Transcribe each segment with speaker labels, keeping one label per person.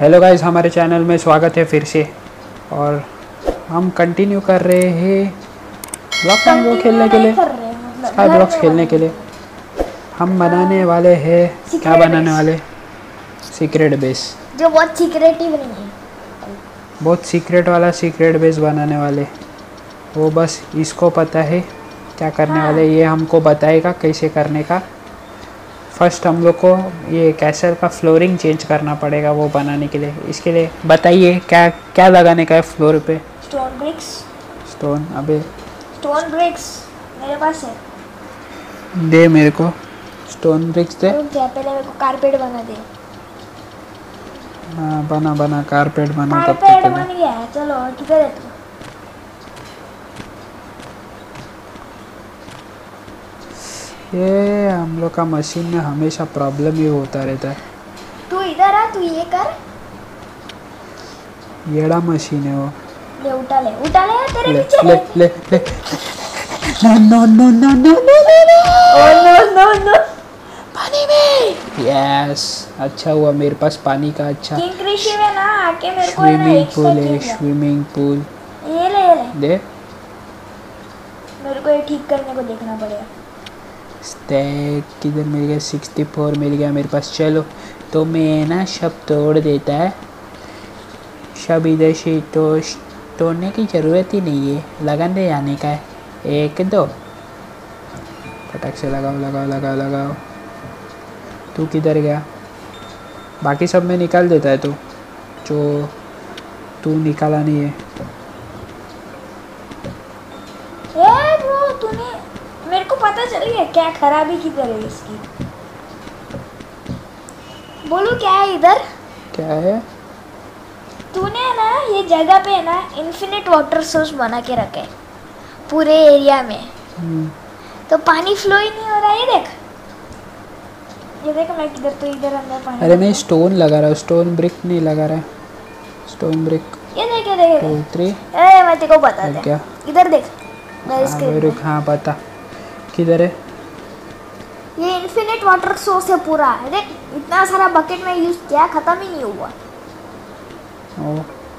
Speaker 1: Hello guys हमारे channel में स्वागत है फिर से। और हम कंटिन्यू कर रहे हैं ब्लॉक टाइम वो खेलने के लिए।
Speaker 2: रहे हैं।
Speaker 1: स्काई ब्लॉक्स खेलने के लिए। हम बनाने वाले हैं क्या बनाने वाले? सीक्रेट बेस
Speaker 2: जो बहुत सीक्रेटिव नहीं है।
Speaker 1: बहुत सीक्रेट वाला सीक्रेट बेस बनाने वाले। वो बस इसको पता है क्या करने
Speaker 2: हाँ।
Speaker 1: वाले ये हमको बताएगा कैसे करने का। फ़र्स्ट हम लोग को ये कैसल का फ्लोरिंग चेंज करना पड़ेगा वो बनाने के लिए। इसके लिए बताइए क्या क्या लगाने का है फ्लोर पे?
Speaker 2: स्टोन ब्रिक्स
Speaker 1: स्टोन अबे।
Speaker 2: स्टोन ब्रिक्स मेरे पास है।
Speaker 1: दे मेरे को। स्टोन ब्रिक्स दे।
Speaker 2: पहले मेरे को कारपेट बना दे।
Speaker 1: हाँ बना बना कारपेट बना।
Speaker 2: कारपेट बन गया है चलो किधर है
Speaker 1: ये हम लोग का मशीन में हमेशा प्रॉब्लम ही होता रहता है।
Speaker 2: तू इधर आ तू ये कर।
Speaker 1: येड़ा मशीन है वो।
Speaker 2: ले उठा ले उठा ले तेरे
Speaker 1: ले
Speaker 2: नीचे
Speaker 1: ले ले ले। No no no no no no no
Speaker 2: oh no no no
Speaker 1: पानी में। यस अच्छा हुआ मेरे पास पानी का अच्छा।
Speaker 2: किंग कृषि में ना आके मेरे को
Speaker 1: स्विमिंग पूल है स्विमिंग पूल।
Speaker 2: ये ले ले।
Speaker 1: दे।
Speaker 2: मेरे को ये ठीक करने को देखना पड़ेगा।
Speaker 1: किधर मिल गया? सिक्सटी फोर मिल गया मेरे पास। चलो तो मैं ना सब तोड़ देता है। सब इधर से तो तोड़ने की ज़रूरत ही नहीं है। लगन दे जाने का है। एक, दो। फटक से लगाओ लगाओ लगाओ लगाओ। तू किधर गया? बाकी सब में निकाल देता है तू। जो तू निकाला नहीं है
Speaker 2: ए ब्रो तूने मेरे को पता चल गया क्या खराबी किधर है इसकी? बोलू क्या है इधर?
Speaker 1: क्या है?
Speaker 2: तूने ना ये जगह पे ना इन्फिनिट वाटर सोर्स बना के रखे पूरे एरिया में।
Speaker 1: हम्म,
Speaker 2: तो पानी फ्लो ही नहीं हो रहा है देख। ये देख मैं किधर तो इधर अंदर पानी
Speaker 1: अरे मैं स्टोन लगा रहा हूँ स्टोन ब्रिक नहीं लगा रहा स्टोन ब्रिक
Speaker 2: ये देख ये देख
Speaker 1: टू थ्री
Speaker 2: ए मैं तेरे को बता दे।
Speaker 1: क्या?
Speaker 2: इधर देख मेरे
Speaker 1: हाँ
Speaker 2: स्क्रीन
Speaker 1: रुक हाँ पता। किधर है?
Speaker 2: ये इन्फिनिट वाटर सोर्स है पूरा है देख इतना सारा बकेट में यूज़ किया खत्म ही नहीं हुआ।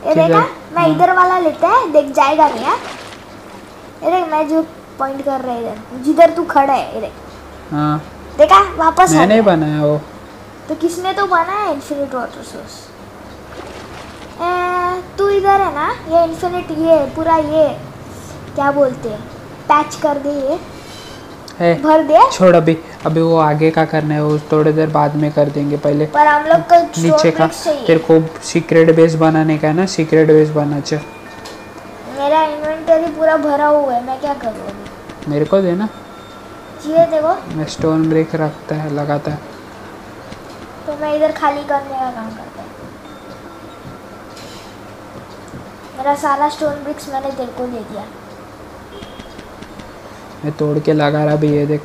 Speaker 2: ये देखा मैं
Speaker 1: हाँ।
Speaker 2: इधर वाला लेता है देख जाएगा नहीं यार ये देख मैं जो पॉइंट कर रहा है इधर जिधर तू खड़ा है ये देख।
Speaker 1: हाँ।
Speaker 2: देखा वापस
Speaker 1: मैंने बनाया वो।
Speaker 2: तो किसने तो बनाया इन्फिनिट वाटर सोर्स तू इधर है ना? ये इन्फिनिट ये पूरा ये क्या बोलते हैं? पैच कर दे ये।
Speaker 1: है।
Speaker 2: भर दे
Speaker 1: छोड़ अभी अभी वो आगे का करना है वो थोड़ी देर बाद में कर देंगे पहले।
Speaker 2: पर हम लोग को
Speaker 1: नीचे का। तेरे को सीक्रेट बेस बनाने का है ना? सीक्रेट बेस बनाना चाहिए
Speaker 2: मेरा इन्वेंटरी पूरा भरा हुआ है मैं क्या करूँ
Speaker 1: मेरे को देना।
Speaker 2: चाहिए देखो।
Speaker 1: मैं स्टोन ब्रेक रखता है लगाता है।
Speaker 2: तो मैं इधर खाली करने का काम करता हूँ। मेरा सारा स्टोन ब्रिक्स मैंने तेरे को दे दिया।
Speaker 1: मैं तोड़ के लगा रहा भी ये देख।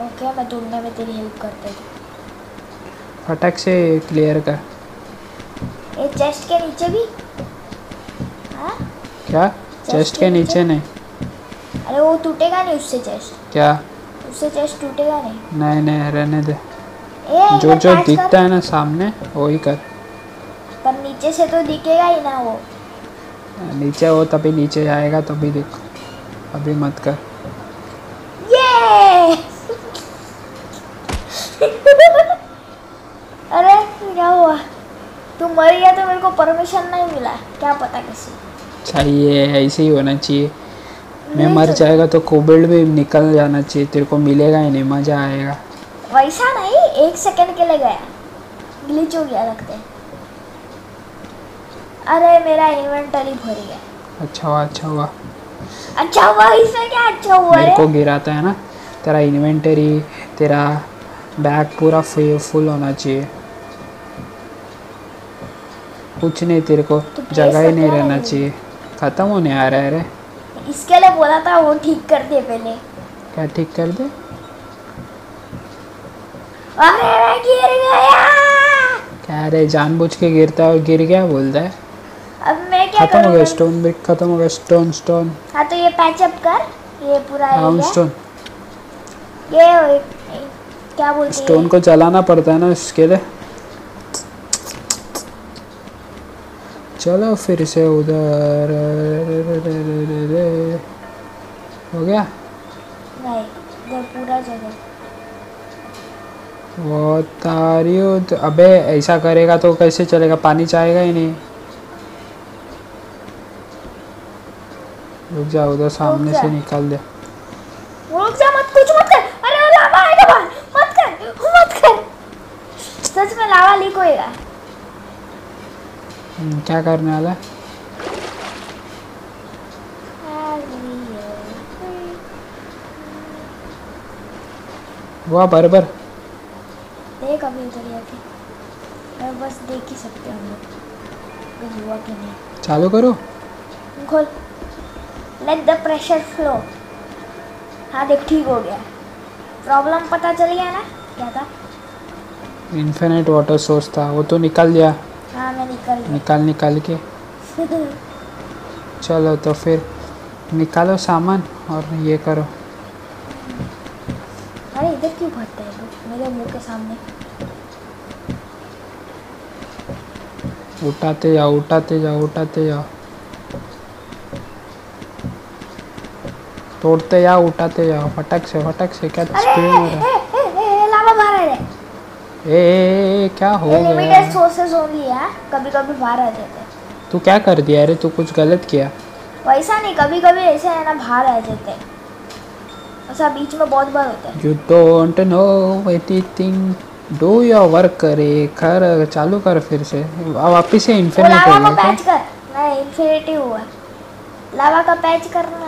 Speaker 2: ओके मैं तोड़ने में तेरी हेल्प करता हूँ।
Speaker 1: फटक से क्लियर कर।
Speaker 2: ये चेस्ट के नीचे भी? हाँ?
Speaker 1: क्या? चेस्ट के नीचे नहीं।
Speaker 2: अरे वो टूटेगा नहीं उससे चेस्ट
Speaker 1: क्या?
Speaker 2: उससे चेस्ट टूटेगा नहीं।
Speaker 1: नहीं नहीं रहने दे।
Speaker 2: ए
Speaker 1: जो जो दिखता
Speaker 2: कर।
Speaker 1: है ना सामने वही कर।
Speaker 2: पर नीचे से तो दिखेगा ही ना वो।
Speaker 1: नीचे हो तभी नीचे जाएगा तभी देख। अभी मत कर।
Speaker 2: ये अरे क्या हुआ? तू मर गया तो मेरे को परमिशन नहीं मिला। क्या पता कैसे?
Speaker 1: चाहिए ऐसे ही होना चाहिए। मैं मर
Speaker 2: तो-
Speaker 1: जाएगा तो कोबिल्ड भी निकल जाना चाहिए। तेरे को मिलेगा ही नहीं मज़ा आएगा।
Speaker 2: वैसा नहीं एक सेकंड के लिए गया। ग्लिच हो गया लगते। अरे मेरा इन्वेंटरी भर गया।
Speaker 1: अच्छा हुआ अच्छा हुआ।
Speaker 2: अच्छा हुआ इसमें क्या अच्छा हुआ
Speaker 1: मेरे को गिराता है ना तेरा इन्वेंटरी तेरा बैग पूरा फुल होना चाहिए। कुछ नहीं तेरे को
Speaker 2: तो
Speaker 1: जगह ही नहीं रहना चाहिए। ख़त्म होने आ रहा है रे।
Speaker 2: इसके लिए बोला था वो ठीक कर दे पहले।
Speaker 1: क्या ठीक कर दे?
Speaker 2: अरे मैं गिर गया!
Speaker 1: क्या रे जानबूझ के गिरता है और गिर गया बोलता है।
Speaker 2: अब मैं क्या
Speaker 1: खत्म हो गया स्टोन ब्रिक खत्म हो गया स्टोन स्टोन
Speaker 2: हाँ तो ये पैचअप कर। ये पूरा
Speaker 1: राउंड
Speaker 2: एरिया
Speaker 1: स्टोन
Speaker 2: ये क्या बोलते हैं?
Speaker 1: स्टोन को जलाना पड़ता है ना उसके लिए। चलो फिर से उधर। हो गया?
Speaker 2: नहीं इधर पूरा जगह।
Speaker 1: वो तारियो तो अबे ऐसा करेगा तो कैसे चलेगा? पानी चाहेगा ही नहीं। रुक जा उधर सामने से निकाल दे।
Speaker 2: रुक जा मत कुछ मत कर। अरे लावा आएगा बाहर। मत कर मत कर। सच में लावा लीक होएगा।
Speaker 1: हम्म, क्या करने वाला है? वाह बरबर।
Speaker 2: देख अभी उधर जाके मैं बस देख ही सकते हैं। हम लोग कुछ हुआ कि नहीं।
Speaker 1: चालू करो।
Speaker 2: खोल। लेट द प्रेशर फ्लो हाँ देख ठीक हो गया। प्रॉब्लम पता चल गया ना? क्या था?
Speaker 1: इन्फिनिट वाटर सोर्स था। वो तो निकल गया।
Speaker 2: हाँ मैं निकल गया।
Speaker 1: निकाल निकाल के। चलो तो फिर निकालो सामान और ये करो।
Speaker 2: अरे इधर क्यों भरते हैं लोग? मेरे मुँह के सामने।
Speaker 1: उठाते जाओ उठाते जाओ उठाते जाओ। तोड़ते जाओ उठाते जाओ फटक से फटक से क्या स्पीड हो रहा है?
Speaker 2: ए, ए, ए, लावा बाहर आ रहा। है
Speaker 1: ए, ए, ए, क्या हो
Speaker 2: ये लिमिटेड
Speaker 1: गया
Speaker 2: सोर्सेज ओनली है कभी कभी बाहर आ जाते। हैं
Speaker 1: तू क्या कर दिया? अरे तू कुछ गलत किया।
Speaker 2: वैसा नहीं कभी कभी ऐसे है ना बाहर आ जाते। हैं ऐसा बीच में बहुत बार होता। है
Speaker 1: you don't know anything do your work करे कर चालू कर फिर से। अब वापिस से इन्फिनिट हो गया
Speaker 2: कर। नहीं इन्फिनिटी हुआ। लावा का पैच करना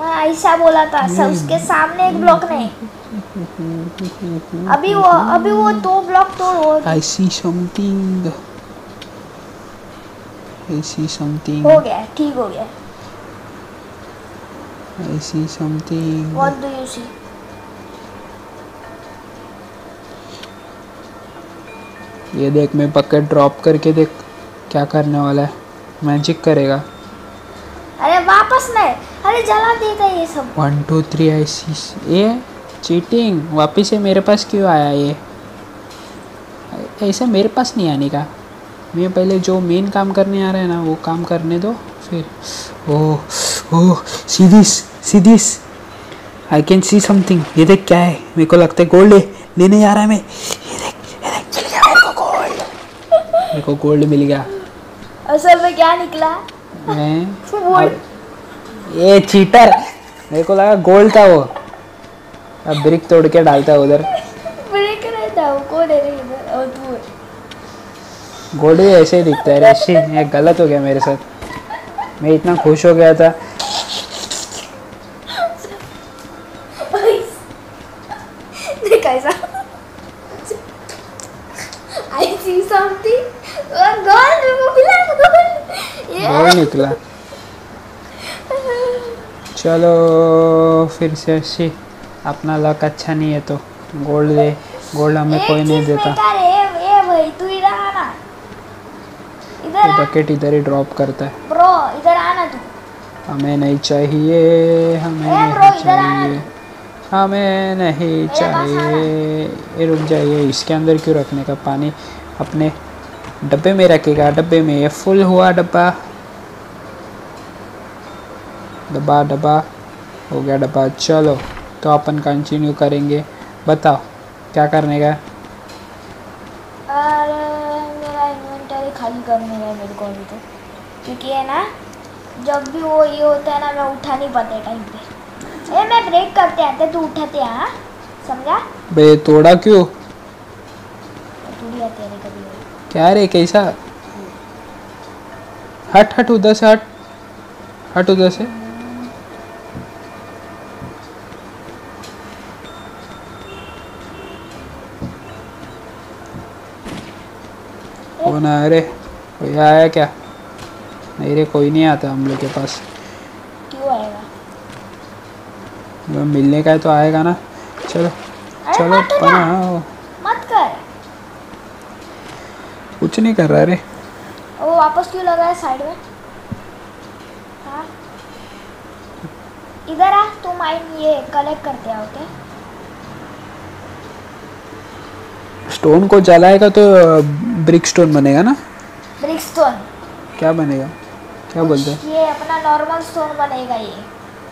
Speaker 2: मैं ऐसा बोला था सर उसके सामने एक ब्लॉक नहीं। अभी वो अभी वो दो ब्लॉक तो
Speaker 1: आई see something I see something
Speaker 2: हो गया ठीक हो गया।
Speaker 1: I see something
Speaker 2: what do you see
Speaker 1: ये देख मैं बकेट ड्रॉप करके देख क्या करने वाला है। मैजिक करेगा।
Speaker 2: अरे वापस नहीं अरे जला देता है ये सब।
Speaker 1: One two three I see ये चीटिंग वापिस से मेरे पास क्यों आया ये? ऐसा मेरे पास नहीं आने का। मैं पहले जो मेन काम करने आ रहा है ना वो काम करने दो फिर oh oh see this see this I can see something ये देख क्या है? मेरे को लगता है गोल्ड लेने जा रहा है मैं। ये देख ये देख मिल गया मेरे को गोल्ड मेरे को गोल्ड मिल गया।
Speaker 2: असल में क्या निकला?
Speaker 1: अब- ये चीटर मेरे को लगा गोल्ड था वो। अब ब्रिक तोड़ के डालता है उधर।
Speaker 2: ब्रेक रहता है वो कौन है रे इधर और तू
Speaker 1: गोल्ड भी ऐसे ही दिखता है रेशी ये गलत हो गया मेरे साथ। मैं इतना खुश हो गया था।
Speaker 2: देख ऐसा आई सी समथिंग और गोल मेरे को मिला गोल ये
Speaker 1: गोल्ड निकला। चलो फिर से ऐसी अपना लक अच्छा नहीं है तो। गोल्ड दे गोल्ड हमें कोई नहीं देता।
Speaker 2: है तू
Speaker 1: बकेट इधर ही ड्रॉप करता है।
Speaker 2: ब्रो इधर आना तू।
Speaker 1: हमें नहीं चाहिए हमें नहीं चाहिए। हमें नहीं चाहिए। ये रुक जाइए इसके अंदर क्यों रखने का पानी? अपने डब्बे में रखेगा डब्बे में। ये फुल हुआ डब्बा। डब्बा डब्बा हो गया डब्बा चलो तो अपन कंटिन्यू करेंगे। बताओ क्या करने का?
Speaker 2: और मेरा इन्वेंटरी खाली करने है मेरे को अभी तो। क्योंकि है ना जब भी वो ये होता है ना मैं उठा नहीं पाते टाइम पे। ए मैं ब्रेक करते आते तू उठाते हाँ? समझा?
Speaker 1: बे तोड़ा क्यों? क्या रे कैसा? हट हट उधर से हट। हट उधर से। कौन आया रे कोई आया क्या? नहीं रे कोई नहीं आता हम लोग के पास।
Speaker 2: क्यों आएगा?
Speaker 1: मिलने का है तो आएगा ना। चलो चलो बनाओ
Speaker 2: मत कर।
Speaker 1: कुछ नहीं कर रहा रे।
Speaker 2: वो वापस क्यों लगा है साइड में? हाँ। इधर आ तुम आई ये कलेक्ट करते आओ ओके?
Speaker 1: स्टोन को जलाएगा तो ब्रिक स्टोन बनेगा ना?
Speaker 2: ब्रिक स्टोन
Speaker 1: क्या बनेगा? क्या बोलते हैं?
Speaker 2: ये अपना नॉर्मल स्टोन बनेगा ये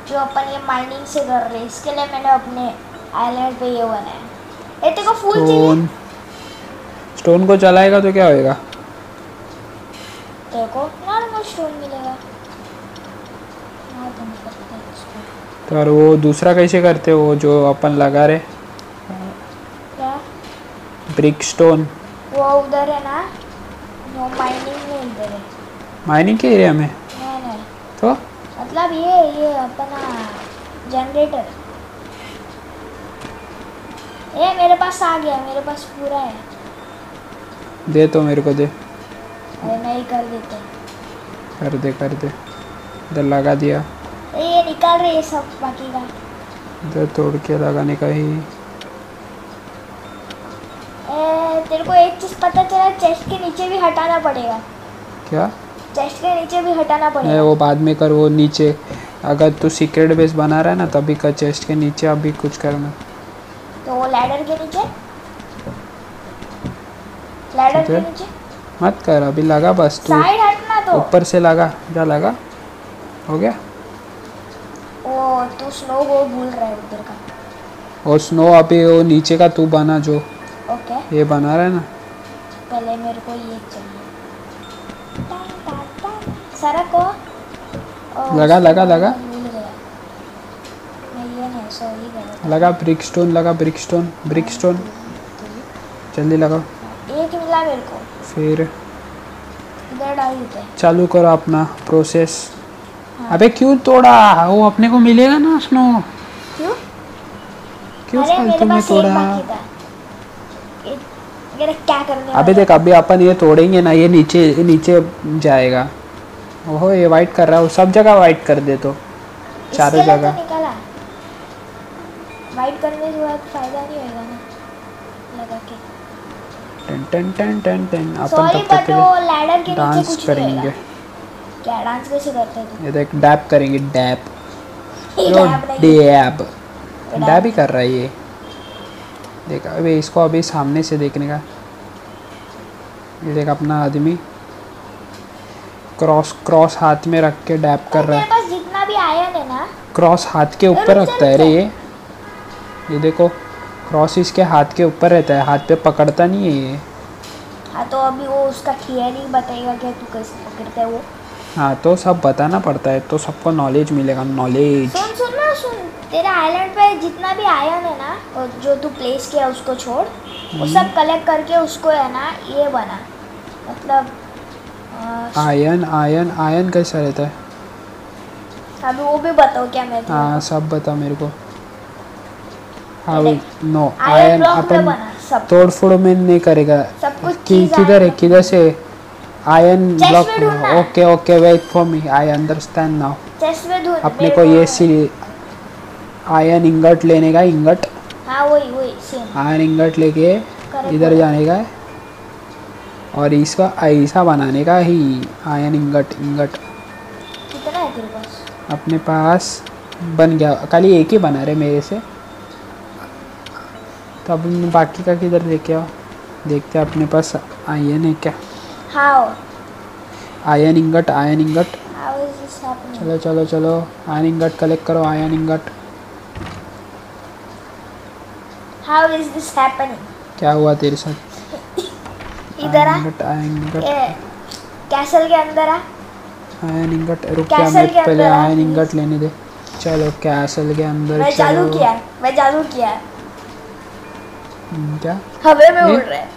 Speaker 2: जो अपन ये माइनिंग से कर रहे हैं। इसके लिए मैंने अपने आइलैंड पे ये बनाया। ये को फूल
Speaker 1: स्टोन स्टोन को जलाएगा तो क्या होएगा?
Speaker 2: को नॉर्मल स्टोन मिलेगा। हाँ, इसको।
Speaker 1: तो और वो दूसरा कैसे करते हो? जो अपन लगा रहे ब्रिक स्टोन
Speaker 2: वो उधर है ना वो माइनिंग में इधर है
Speaker 1: माइनिंग के एरिया में
Speaker 2: नहीं नहीं
Speaker 1: तो
Speaker 2: मतलब ये ये अपना जनरेटर ये मेरे पास आ गया मेरे पास पूरा है
Speaker 1: दे तो मेरे को दे
Speaker 2: अरे नहीं कर देते
Speaker 1: कर दे कर दे इधर लगा दिया
Speaker 2: ये निकाल रहे ये सब बाकी का
Speaker 1: इधर तोड़ के लगाने का ही
Speaker 2: ए, तेरे को एक चीज़ पता चला चेस्ट के नीचे भी हटाना पड़ेगा।
Speaker 1: क्या?
Speaker 2: चेस्ट के नीचे भी हटाना
Speaker 1: नहीं
Speaker 2: पड़ेगा
Speaker 1: वो बाद में कर वो नीचे। अगर तू सीक्रेट बेस बना रहा है ना तभी कर चेस्ट के नीचे अभी कुछ करना।
Speaker 2: तो वो लैडर के नीचे? लैडर के नीचे?
Speaker 1: मत कर अभी लगा बस तू।
Speaker 2: साइड हटना तो।
Speaker 1: ऊपर से लगा जा लगा। हो गया?
Speaker 2: ओ तू स्नो को भूल रहा है उधर का।
Speaker 1: और स्नो अभी वो नीचे का तू बना जो। ये बना रहा है ना?
Speaker 2: पहले मेरे को ये चाहिए। को?
Speaker 1: लगा, लगा, लगा। लगा ब्रिक स्टोन लगा ब्रिक स्टोन ब्रिक स्टोन जल्दी लगाओ।
Speaker 2: एक मिला मेरे को।
Speaker 1: फिर
Speaker 2: इधर डाल देते
Speaker 1: चालू करो अपना प्रोसेस
Speaker 2: हाँ।
Speaker 1: अबे क्यों तोड़ा? वो अपने को मिलेगा ना स्नो
Speaker 2: क्यों?
Speaker 1: क्यों फालतू में तोड़ा?
Speaker 2: बाकी था। ये मेरा क्या करने
Speaker 1: अबे देख अभी अपन ये तोड़ेंगे ना ये नीचे ये नीचे जाएगा। ओहो ये वाइट कर रहा है सब जगह वाइट कर दे तो। चारों जगह।
Speaker 2: तो वाइट करने बाद फ़ायदा नहीं होएगा ना लगा के।
Speaker 1: टन टन टन टन टन। अपन तब तक के लिए डांस करेंगे।
Speaker 2: क्या डांस कैसे करते हैं?
Speaker 1: ये देख डैप करेंगे डैप
Speaker 2: नहीं।
Speaker 1: डैब डैब ही कर रहा है ये। देख अबे इसको अभी सामने से देखने का। ये देख अपना आदमी क्रॉस क्रॉस हाथ में रख के डैप कर रहा है।
Speaker 2: जितना भी आयन है ना।
Speaker 1: क्रॉस हाथ के ऊपर रखता है रे ये। ये देखो क्रॉस इसके हाथ के ऊपर रहता है हाथ पे पकड़ता नहीं है ये।
Speaker 2: हाँ तो अभी वो उसका थियरी बताएगा कि तू कैसे पकड़ता है वो।
Speaker 1: हाँ तो सब बताना पड़ता है तो सबको नॉलेज मिलेगा नॉलेज
Speaker 2: सुन सुन ना सुन। तेरे आइलैंड पे जितना भी आयन है ना और जो तू प्लेस किया उसको छोड़ वो सब कलेक्ट करके उसको है ना ये बना। मतलब
Speaker 1: आयन आयन आयन कैसा रहता है?
Speaker 2: अभी वो भी बताओ क्या मैं
Speaker 1: हाँ सब बता मेरे को। हाँ नो
Speaker 2: आयन
Speaker 1: अपन तोड़ फोड़ में नहीं करेगा।
Speaker 2: सब कुछ
Speaker 1: किधर है किधर से? Iron block. Okay okay wait for me I understand now अपने को ये सी आयन इंगट लेने का इंगट?
Speaker 2: हाँ वही वही सेम
Speaker 1: आयन इंगट लेके इधर जाने का है। और इसका ऐसा बनाने का ही आयन इंगट इंगट।
Speaker 2: कितना है तेरे पास?
Speaker 1: अपने पास बन गया। खाली एक ही बना रहे मेरे से। तो अब बाकी का किधर लेके आओ? देखते हैं अपने पास आयन है क्या।
Speaker 2: How
Speaker 1: iron ingot iron ingot.
Speaker 2: Happening
Speaker 1: चलो चलो चलो। आयन इंगट कलेक्ट करो iron ingot.
Speaker 2: How is this happening
Speaker 1: क्या हुआ तेरे साथ?
Speaker 2: इधर आ। कैसल के अंदर आ।
Speaker 1: आयन इंगट रुक क्या
Speaker 2: कैसल
Speaker 1: मैं पहले आयन इंगट लेने दे। चलो कैसल के अंदर
Speaker 2: मैं चालू। किया मैं चालू किया।
Speaker 1: हम्म, क्या?
Speaker 2: हवे में उड़ रहा है।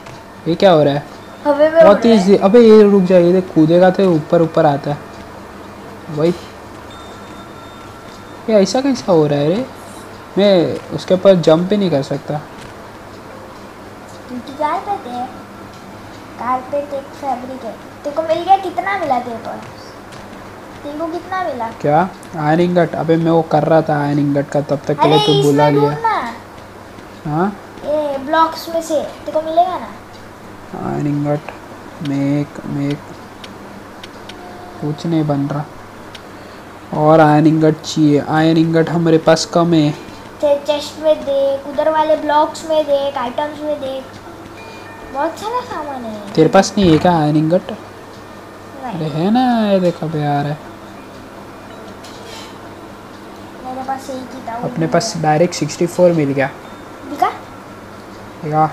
Speaker 1: ये क्या हो रहा है?
Speaker 2: हवे में
Speaker 1: बहुत
Speaker 2: है।
Speaker 1: तेज अबे ये रुक जा ये देख कूदेगा तो ऊपर ऊपर आता है। वही। ये ऐसा कैसा हो रहा है रे? मैं उसके ऊपर जंप भी नहीं कर सकता।
Speaker 2: कारपेट है कारपेट एक फैब्रिक है तेरे को मिल गया कितना मिला तेरे पास? तेरे को कितना मिला?
Speaker 1: क्या? इंगट अबे मैं वो कर रहा था इंगट का तब तक के लिए तू बुला लिया हाँ?
Speaker 2: ये ब्लॉक्स में से। तेरे को मिलेगा ना?
Speaker 1: इंगट मेक मेक कुछ नहीं बन रहा। और आयन इंगट चाहिए। आयन इंगट हमारे पास कम है।
Speaker 2: चेस्ट में देख उधर वाले ब्लॉक्स में देख आइटम्स में देख। बहुत सारा सामान है।
Speaker 1: तेरे पास नहीं है क्या आयरन गट अरे है ना ये देखो यार। है
Speaker 2: मेरे पास एक ही था
Speaker 1: अपने पास डायरेक्ट सिक्सटी फोर मिल गया।
Speaker 2: दिखा?
Speaker 1: या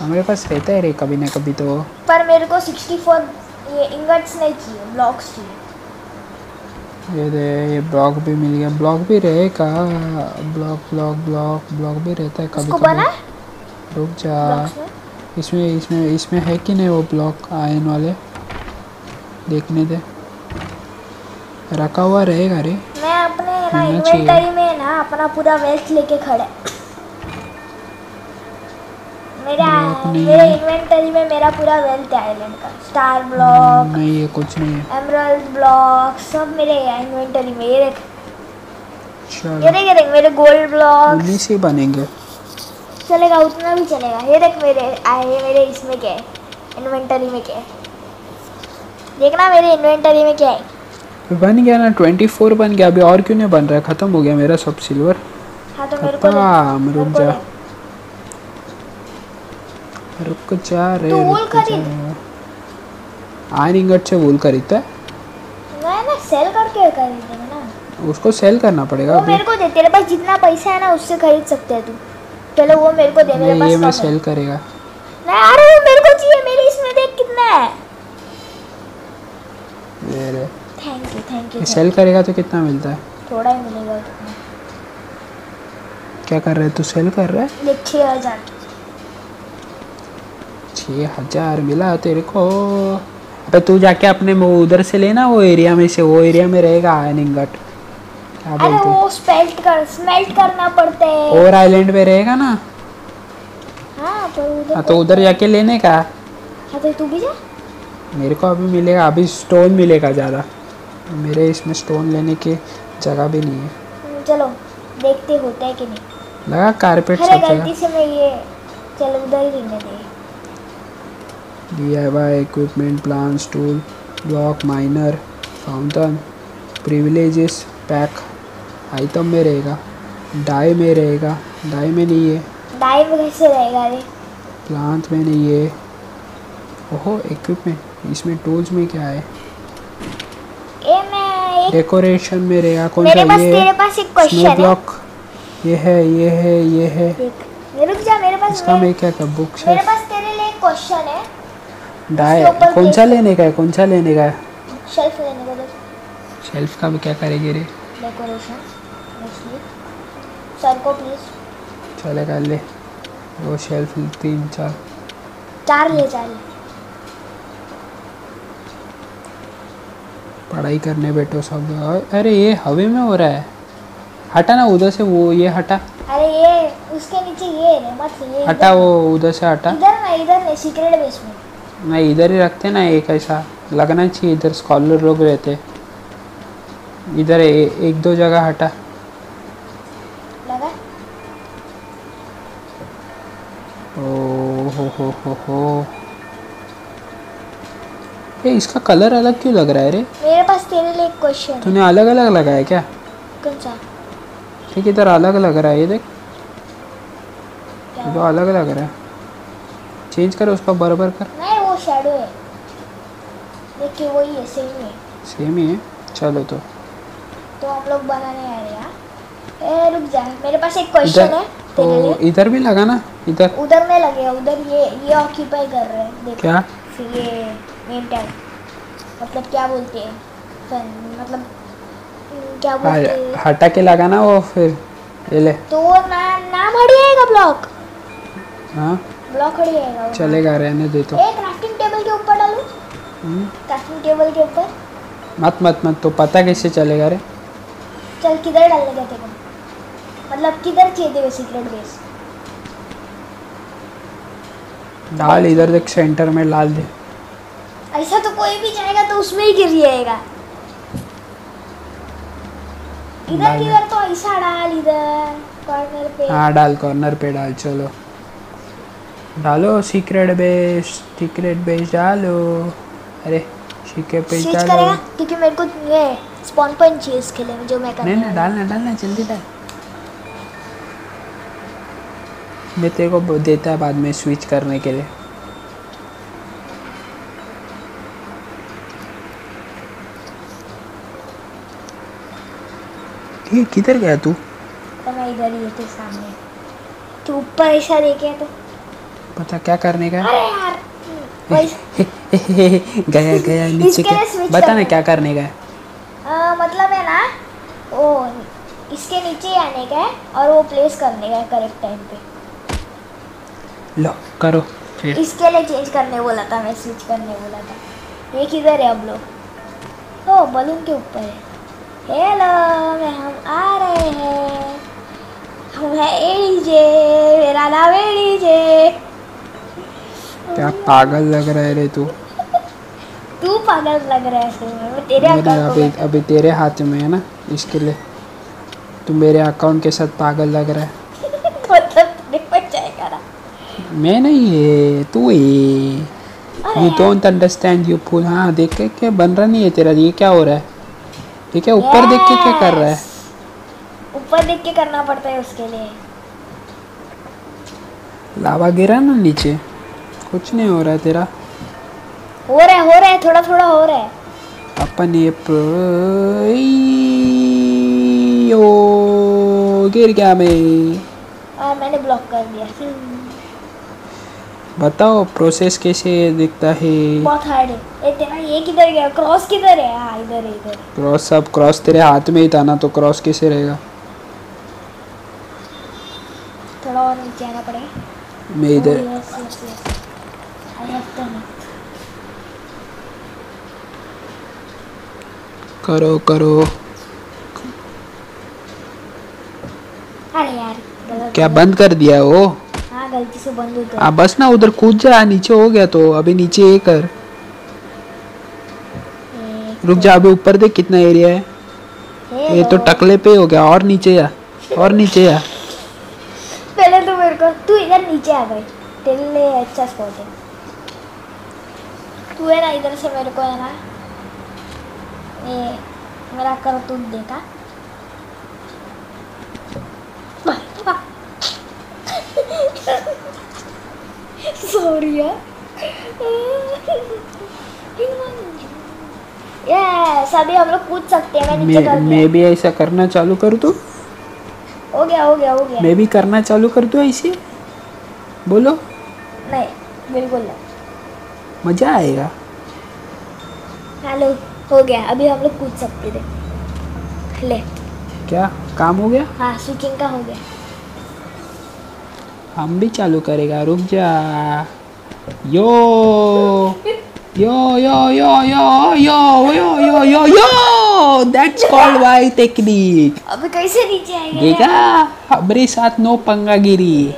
Speaker 1: हमारे पास रहता है रे कभी ना कभी तो।
Speaker 2: पर मेरे को 64 ये इंगट्स नहीं चाहिए ब्लॉक्स चाहिए।
Speaker 1: ये दे ये ब्लॉक भी मिल गया। ब्लॉक भी रहेगा। ब्लॉक ब्लॉक ब्लॉक ब्लॉक भी रहता है कभी कभी रुक जा। इसमें इसमें इसमें है कि नहीं वो ब्लॉक आयन वाले? देखने दे। रखा हुआ रहेगा रे।
Speaker 2: मैं अपने ना इन्वेंटरी में ना अपना पूरा वेस्ट लेके खड़े मेरे मेरे इन्वेंटरी में मेरा पूरा वेल्थ है आइलैंड का। स्टार ब्लॉक
Speaker 1: नहीं ये कुछ नहीं है।
Speaker 2: एमरल्ड ब्लॉक सब मेरे इन्वेंटरी में ये देख। ये देख ये देख मेरे गोल्ड ब्लॉक
Speaker 1: से बनेंगे।
Speaker 2: चलेगा उतना भी चलेगा। ये देख मेरे आए मेरे इसमें क्या है? इन्वेंटरी में क्या है? देखना मेरे इन्वेंटरी में क्या है।
Speaker 1: बन गया ना ट्वेंटी फोर बन गया। अभी और क्यों नहीं बन रहा है? खत्म हो गया मेरा सब सिल्वर
Speaker 2: हाँ तो मेरे को
Speaker 1: रुक
Speaker 2: को
Speaker 1: जा। रुक जा रे
Speaker 2: तू वूल
Speaker 1: रुक
Speaker 2: खरीद।
Speaker 1: जा। आयन इंगट से वूल खरीदता है।
Speaker 2: मैं ना सेल करके खरीदेंगे ना।
Speaker 1: उसको सेल करना पड़ेगा
Speaker 2: वो मेरे को दे तेरे पास जितना पैसा है ना उससे खरीद सकते है तू। पहले वो मेरे को दे मेरे पास
Speaker 1: ये मैं सेल करेगा।
Speaker 2: नहीं अरे वो मेरे को चाहिए मेरे इसमें देख कितना है।
Speaker 1: ये रे
Speaker 2: thank you thank you
Speaker 1: sell करेगा तो कितना मिलता है?
Speaker 2: थोड़ा ही मिलेगा।
Speaker 1: क्या कर रहे है? तू सेल कर रहा है?
Speaker 2: देख छः हज़ार।
Speaker 1: छः हज़ार मिला तेरे को। अबे तू जाके अपने वो उधर से लेना वो एरिया में से वो एरिया में रहेगा आयन इंगट क्या
Speaker 2: अरे
Speaker 1: बोलते
Speaker 2: वो स्मेल्ट कर स्मेल्ट करना पड़ता है।
Speaker 1: और आइलैंड में रहेगा ना?
Speaker 2: हाँ उधर
Speaker 1: हाँ तो उधर जाके लेने का।
Speaker 2: हाँ तो तू भी जा।
Speaker 1: मेरे को अभी मिलेगा अभी स्टोन मिलेगा ज़्यादा। मेरे इसमें स्टोन लेने की जगह भी नहीं है।
Speaker 2: चलो देखते होता है कि नहीं।
Speaker 1: लगा कारपेट
Speaker 2: अरे
Speaker 1: सब जगह।
Speaker 2: गलती से मैं ये चल उधर ही रहने दे।
Speaker 1: Why equipment plans tool block miner fountain privileges pack item में रहेगा डाई में रहेगा डाई में नहीं है।
Speaker 2: डाई में कैसे रहेगा रे
Speaker 1: प्लांट में नहीं है। ओहो इक्विपमेंट इसमें टूल्स में क्या है?
Speaker 2: ए मैं
Speaker 1: डेकोरेशन में रहेगा कौन सा ये?
Speaker 2: तेरे पास एक क्वेश्चन है।
Speaker 1: ब्लॉक ये है ये है ये है।
Speaker 2: रुक जा मेरे पास
Speaker 1: इसका मैं क्या कर? बुक
Speaker 2: मेरे पास तेरे लिए क्वेश्चन है।
Speaker 1: डाई कौन सा लेने का है? कौन सा लेने का है?
Speaker 2: शेल्फ लेने को देख
Speaker 1: शेल्फ का भी क्या करेगी रे?
Speaker 2: डेकोरेशन। सर को प्लीज़
Speaker 1: चलेगा ले। वो शेल्फ तीन चार।
Speaker 2: चार ले चार ले
Speaker 1: पढ़ाई करने बैठो सब। अरे ये हवे में हो रहा है। हटा ना उधर से वो ये हटा।
Speaker 2: अरे ये उसके नीचे ये मत ये।
Speaker 1: हटा वो उधर से हटा।
Speaker 2: इधर ना इधर सीक्रेट बेस
Speaker 1: नहीं इधर ही रखते ना एक ऐसा लगना चाहिए इधर स्कॉलर लोग रहते इधर ए, एक दो जगह हटा।
Speaker 2: लगा?
Speaker 1: ओ हो हो हो हो ये इसका कलर अलग क्यों लग रहा है रे?
Speaker 2: मेरे पास तेरे लिए क्वेश्चन
Speaker 1: तूने अलग अलग लगाया क्या?
Speaker 2: कौन सा?
Speaker 1: ठीक इधर अलग लग रहा है ये देख। ये तो अलग लग रहा है। चेंज कर उसका बराबर कर।
Speaker 2: नहीं शैडो है। देखिए वही है सेम ही है।
Speaker 1: सेम ही है? चलो तो।
Speaker 2: तो हम लोग बनाने आ रहे हैं ए रुक जा मेरे पास एक क्वेश्चन है तेरे
Speaker 1: तो
Speaker 2: लिए।
Speaker 1: इधर भी लगा ना इधर।
Speaker 2: उधर नहीं लगेगा उधर ये ये ऑक्यूपाई कर रहे हैं देखो।
Speaker 1: क्या?
Speaker 2: ये मेन टैग मतलब क्या बोलते हैं? मतलब क्या बोलते हैं?
Speaker 1: हाँ, हटा के लगा ना वो फिर ले
Speaker 2: तो ना नाम हट जाएगा ब्लॉक
Speaker 1: हाँ?
Speaker 2: ब्लॉक जाएगा वो
Speaker 1: चलेगा रहने दे तो।
Speaker 2: नाम। ए क्राफ्टिंग टेबल के ऊपर डालू?
Speaker 1: हम्म,
Speaker 2: क्राफ्टिंग टेबल के ऊपर।
Speaker 1: मत मत मत तो पता कैसे चलेगा रे?
Speaker 2: चल किधर डालने का तेरे मतलब किधर चाहिए तेरे सीक्रेट बेस
Speaker 1: डाल इधर देख सेंटर में डाल दे।
Speaker 2: ऐसा तो कोई भी जाएगा तो उसमें ही गिर जाएगा। इधर किधर तो ऐसा डाल इधर कॉर्नर पे।
Speaker 1: हाँ डाल कॉर्नर पे डाल चलो। डालो सीक्रेट बेस सीक्रेट बेस डालो। अरे सीक्रेट बेस डालो।
Speaker 2: करेगा क्योंकि मेरे को ये स्पॉन पॉइंट चाहिए इसके लिए जो मैं
Speaker 1: कर
Speaker 2: नहीं
Speaker 1: नहीं डालना डालना जल्दी डाल। मैं तेरे को देता है बाद में स्विच करने के लिए। ये किधर गया तू?
Speaker 2: तो मैं इधर ही थे सामने। तू ऊपर ऐसा किया तो।
Speaker 1: पता क्या करने का?
Speaker 2: अरे यार वैसे
Speaker 1: गया गया नीचे के बता ना क्या करने का? है
Speaker 2: आ, मतलब है ना वो इसके नीचे आने का है और वो प्लेस करने का है करेक्ट टाइम पे।
Speaker 1: लो करो फिर।
Speaker 2: इसके लिए चेंज करने बोला था मैं स्विच करने बोला था। ये किधर है अब लोग। ओ बलून के ऊपर है। हेलो मैं हम आ रहे हैं। हम है एडीजे मेरा नाम एडीजे
Speaker 1: क्या पागल लग रहा है रे तू?
Speaker 2: तू पागल लग रहा है तेरे
Speaker 1: मेरे
Speaker 2: अकाउंट
Speaker 1: अभी अभी तेरे हाथ में है ना इसके लिए। तू मेरे अकाउंट के साथ पागल लग रहा है।
Speaker 2: मतलब
Speaker 1: मैं नहीं है तू है। You don't understand you fool हाँ देख के क्या बन रहा नहीं है तेरा ये क्या हो रहा है? ठीक है ऊपर देख के क्या कर रहा है?
Speaker 2: ऊपर देख के करना पड़ता है उसके लिए।
Speaker 1: लावा गिरा ना नीचे। कुछ नहीं हो रहा है तेरा।
Speaker 2: हो रहा है हो रहा है थोड़ा थोड़ा हो रहा है।
Speaker 1: अपन ये ओ गिर गया मैं।
Speaker 2: और मैंने ब्लॉक कर दिया।
Speaker 1: बताओ प्रोसेस कैसे दिखता है?
Speaker 2: बहुत हार्ड है। ए तेरा ये किधर गया? क्रॉस किधर है? हाँ इधर है इधर
Speaker 1: क्रॉस सब क्रॉस तेरे हाथ में ही था ना तो क्रॉस कैसे रहेगा?
Speaker 2: थोड़ा और नीचे आना पड़ेगा।
Speaker 1: मैं इधर करो करो।
Speaker 2: अरे यार
Speaker 1: क्या बंद कर दिया वो?
Speaker 2: हाँ गलती से बंद हो गया।
Speaker 1: आ बस ना उधर कूद जा नीचे हो गया तो। अभी नीचे ये कर। रुक जा अभी ऊपर देख कितना एरिया है। ये तो टकले पे हो गया और नीचे जा और नीचे जा।
Speaker 2: पहले तो मेरे को तू इधर नीचे आ गई तेरे लिए अच्छा स्पॉट है। तू है ना इधर से मेरे को है ना ये मेरा करतूत देखा। सॉरी यार। यस अभी हम लोग कूद सकते हैं मैं नीचे
Speaker 1: मैं भी ऐसा करना चालू कर दूँ
Speaker 2: हो गया हो गया हो गया।
Speaker 1: मैं भी करना चालू कर दूँ ऐसे? बोलो।
Speaker 2: नहीं बिल्कुल नहीं।
Speaker 1: मज़ा आएगा।
Speaker 2: हेलो। हो गया अभी हम लोग कूद सकते थे। ले।
Speaker 1: क्या? काम हो गया?
Speaker 2: हाँ स्विचिंग का हो गया।
Speaker 1: हम भी चालू करेगा रुक जा। Yo. Yo yo yo yo yo yo yo yo yo. That's called why technique
Speaker 2: अभी कैसे नीचे आएगा?
Speaker 1: देखा? हमारे साथ नो पंगागिरी।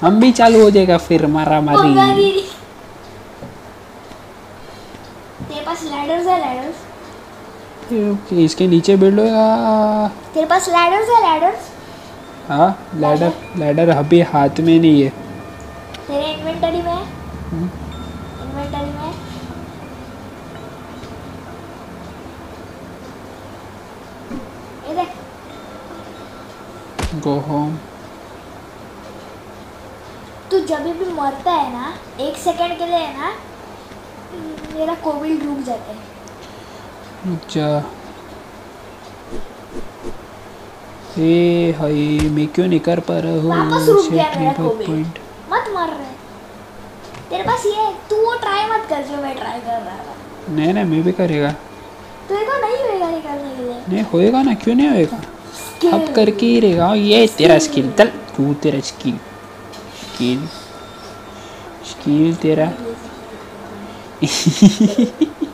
Speaker 1: हम भी चालू हो जाएगा फिर मारा मारी
Speaker 2: तेरे पास लैडर्स है लैडर्स
Speaker 1: इसके नीचे बिल्ड होगा
Speaker 2: तेरे पास लैडर्स है लैडर्स
Speaker 1: हाँ लैडर लैडर अभी हाथ में नहीं है।
Speaker 2: तेरे इन्वेंटरी में
Speaker 1: हम्म।
Speaker 2: इन्वेंटरी में ये देख।
Speaker 1: गो होम
Speaker 2: तू जब भी मरता है ना एक सेकंड के लिए है ना मेरा कोविड रुक जाता है।
Speaker 1: अच्छा ए हाय मैं क्यों नहीं कर पा रहा
Speaker 2: वापस रुक गया मेरा कोविड. मत मर रहे तेरे पास ये है, तू वो ट्राई मत कर जो मैं ट्राई कर रहा था।
Speaker 1: नहीं नहीं मैं भी करेगा।
Speaker 2: तेरे को नहीं होएगा ये करने के लिए।
Speaker 1: नहीं होएगा ना क्यों नहीं होएगा? अब करके ही रहेगा। ये तेरा स्किल चल। तू तेरा स्किल स्किल स्किल तेरा।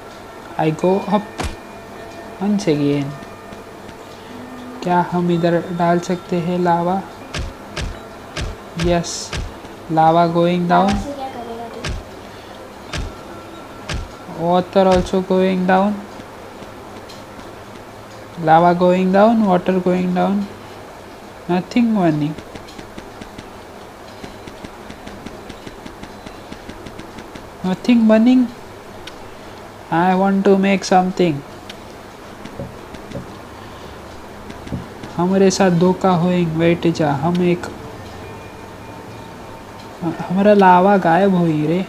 Speaker 1: I go up
Speaker 2: once again क्या
Speaker 1: हम इधर डाल सकते हैं lava? Yes lava going down water also going down lava going down water going down nothing winning nothing burning i want to make something. हमारे साथ धोखा होइंग वेट जा। हम एक हमारा लावा गायब हुई रे।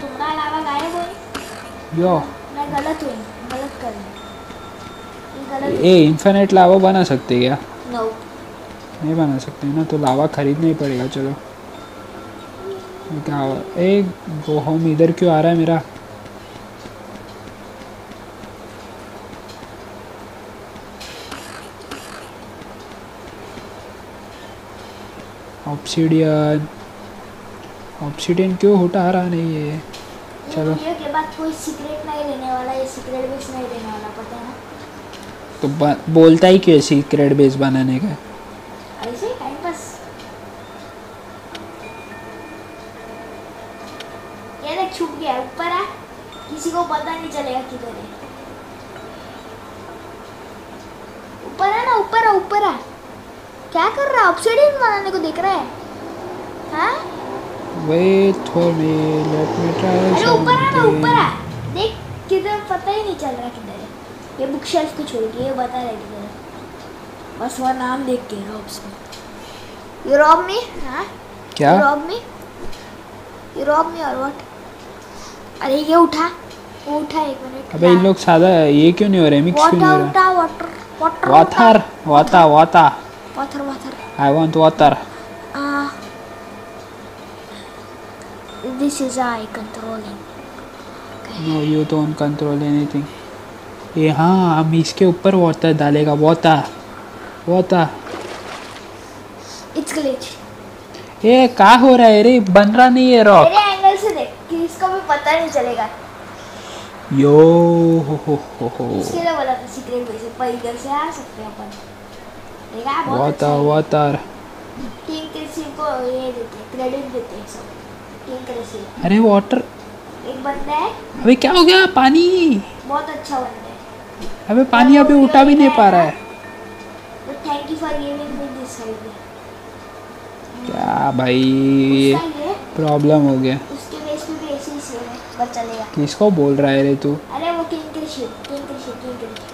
Speaker 2: तुम्हारा अलावा गायब हो
Speaker 1: यो।
Speaker 2: मैं गलत हुई गलत कर रही ये गलत
Speaker 1: ए इन्फिनिट लावा बना सकते क्या?
Speaker 2: नो
Speaker 1: नहीं बना सकते ना तो लावा खरीदना ही पड़ेगा चलो। क्या ए गो होम इधर क्यों आ रहा है मेरा? ऑप्सीडियन ऑप्सीडियन क्यों हटा रहा नहीं है चलो।
Speaker 2: के बाद कोई सीक्रेट नहीं लेने वाला ये सीक्रेट बेस नहीं देने वाला पता है ना?
Speaker 1: तो बोलता ही क्यों सीक्रेट बेस बनाने का?
Speaker 2: ऐसे ही टाइम पास ये देख छुप गया है, ऊपर आ। किसी को पता नहीं चलेगा किधर है। ऊपर है ना ऊपर आ ऊपर आ। क्या कर रहा है? ऑब्सिडियन बनाने को देख रहा है। हाँ?
Speaker 1: Wait for me let me try
Speaker 2: अरे ऊपर आ ना ऊपर आ। देख किधर पता ही नहीं चल रहा किधर है। ये बुक शेल्फ को छोड़ के ये बता रहा है किधर है। बस वो नाम देख के रॉब्स में यू रॉब मी? हाँ?
Speaker 1: क्या?
Speaker 2: rob me? You rob me or what? अरे ये उठा। वो उठा एक मिनट
Speaker 1: अबे इन लोग सादा ये क्यों नहीं हो रहे? मिक्स क्यों नहीं
Speaker 2: वाटर
Speaker 1: हो रहा?
Speaker 2: उठा water water
Speaker 1: water water water
Speaker 2: water water
Speaker 1: I want water
Speaker 2: uh this is I controlling
Speaker 1: no you don't control anything ये हाँ हम इसके ऊपर वाटर डालेगा वाटर वाटर
Speaker 2: इट्स ग्लिच
Speaker 1: ये क्या हो रहा है? रे बन रहा नहीं है रॉक
Speaker 2: मेरे एंगल से देख कि इसको भी पता नहीं चलेगा।
Speaker 1: यो हो हो हो हो
Speaker 2: इसके लिए बोला था सीक्रेट वे से पर इधर से आ सकते हैं अपन। देखा बहुत अच्छा
Speaker 1: वाटर वाटर
Speaker 2: टीम कृषि को ये देते क्रेडिट देते सब टीम कृषि
Speaker 1: अरे वाटर
Speaker 2: एक बंदा है
Speaker 1: अबे क्या हो गया? पानी.
Speaker 2: बहुत अच्छा बंदा है
Speaker 1: अबे पानी अभी उठा भी नहीं पा रहा है.
Speaker 2: तो thank you for giving me this idea
Speaker 1: क्या भाई? प्रॉब्लम हो गया.
Speaker 2: उसके बेस पे भी ऐसे ही सेव है पर चलेगा
Speaker 1: किसको बोल रहा है रे तू?
Speaker 2: अरे वो किंग कृषि किंग कृषि किंग कृषि।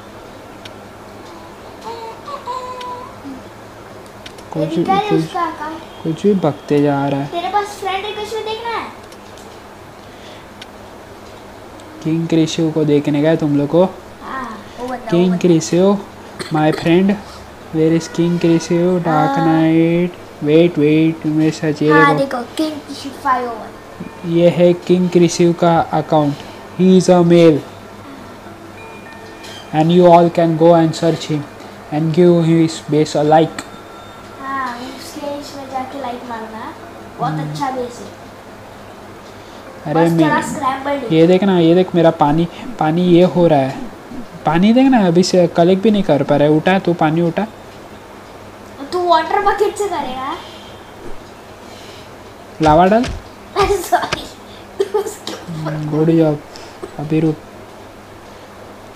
Speaker 1: कुछ कुछ कुछ भी बकते जा रहा है।
Speaker 2: तेरे पास फ्रेंड रिक्वेस्ट में देखना है?
Speaker 1: किंग क्रिशियो को देखने गए तुम लोग को?
Speaker 2: हाँ
Speaker 1: king. क्रिशियो my friend where is king क्रिशियो dark
Speaker 2: हाँ।
Speaker 1: नाइट वेट वेट मैं सच ये
Speaker 2: हाँ
Speaker 1: देखो।
Speaker 2: किंग
Speaker 1: ये है किंग क्रिशियो का account he is a mail and you all can go and search him and give his base a like
Speaker 2: हाँ उसके इसमें जाके लाइक मारना बहुत अच्छा बेस है.
Speaker 1: अरे मैं ये देख ना ये देख मेरा पानी पानी ये हो रहा है। पानी देख ना अभी से कलेक्ट भी नहीं कर पा रहा है। उठा तू पानी उठा।
Speaker 2: तू वाटर बकेट से करेगा
Speaker 1: लावा डाल। गुड जॉब अभी रुक।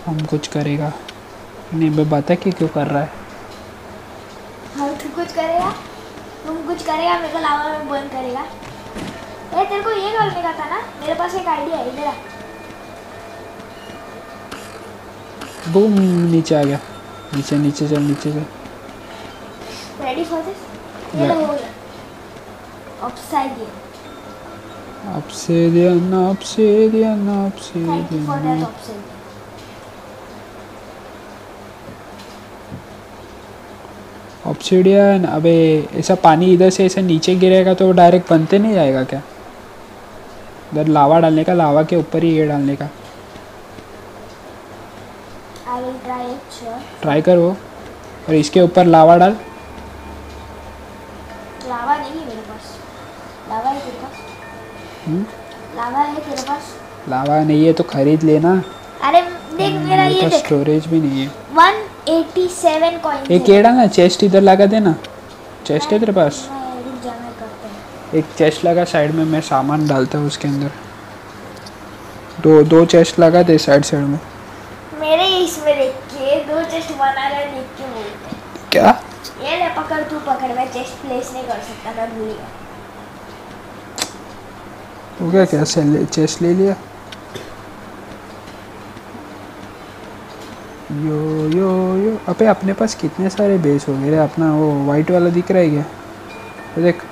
Speaker 1: हम कुछ करेगा। नहीं मैं बता कि क्यों कर रहा है?
Speaker 2: हाँ तू कुछ करेगा। तुम कुछ करेगा मेरे को लावा में बर्न करेगा। ए तेरे को ये करने का था ना? मेरे पास एक आइडिया है इधर आ।
Speaker 1: बूम नीचे आ गया। नीचे नीचे चल नीचे चल।
Speaker 2: रेडी फॉर दिस ये लो हो गया। Obsidian
Speaker 1: obsidian obsidian
Speaker 2: thank you for that obsidian
Speaker 1: obsidian अबे ऐसा पानी इधर से ऐसे नीचे गिरेगा तो डायरेक्ट बनते नहीं जाएगा क्या? इधर लावा डालने का लावा के ऊपर ही ये डालने का।
Speaker 2: ट्राई
Speaker 1: कर वो। और इसके ऊपर लावा डाल।
Speaker 2: लावा नहीं है मेरे पास। लावा है तेरे पास।
Speaker 1: हम्म?
Speaker 2: लावा है तेरे पास।
Speaker 1: लावा नहीं है तो खरीद लेना।
Speaker 2: अरे देख मेरा ये देख।
Speaker 1: स्टोरेज भी नहीं है।
Speaker 2: 187 कॉइन
Speaker 1: एक ये डालना चेस्ट इधर लगा देना। चेस्ट है तेरे पास? एक चेस्ट लगा साइड में मैं सामान डालता हूँ उसके अंदर। दो दो चेस्ट लगा दे साइड साइड में।
Speaker 2: मेरे इसमें देख के दो चेस्ट बना रहा है देख के बोलते
Speaker 1: क्या?
Speaker 2: ये ले पकड़ तू पकड़ मैं चेस्ट प्लेस नहीं कर सकता मैं भूल गया।
Speaker 1: हो गया क्या? सेल चेस्ट ले लिया? यो यो यो। अबे अपने पास कितने सारे बेस हो गए रे अपना वो वाइट वाला दिख रहा है क्या? वो देख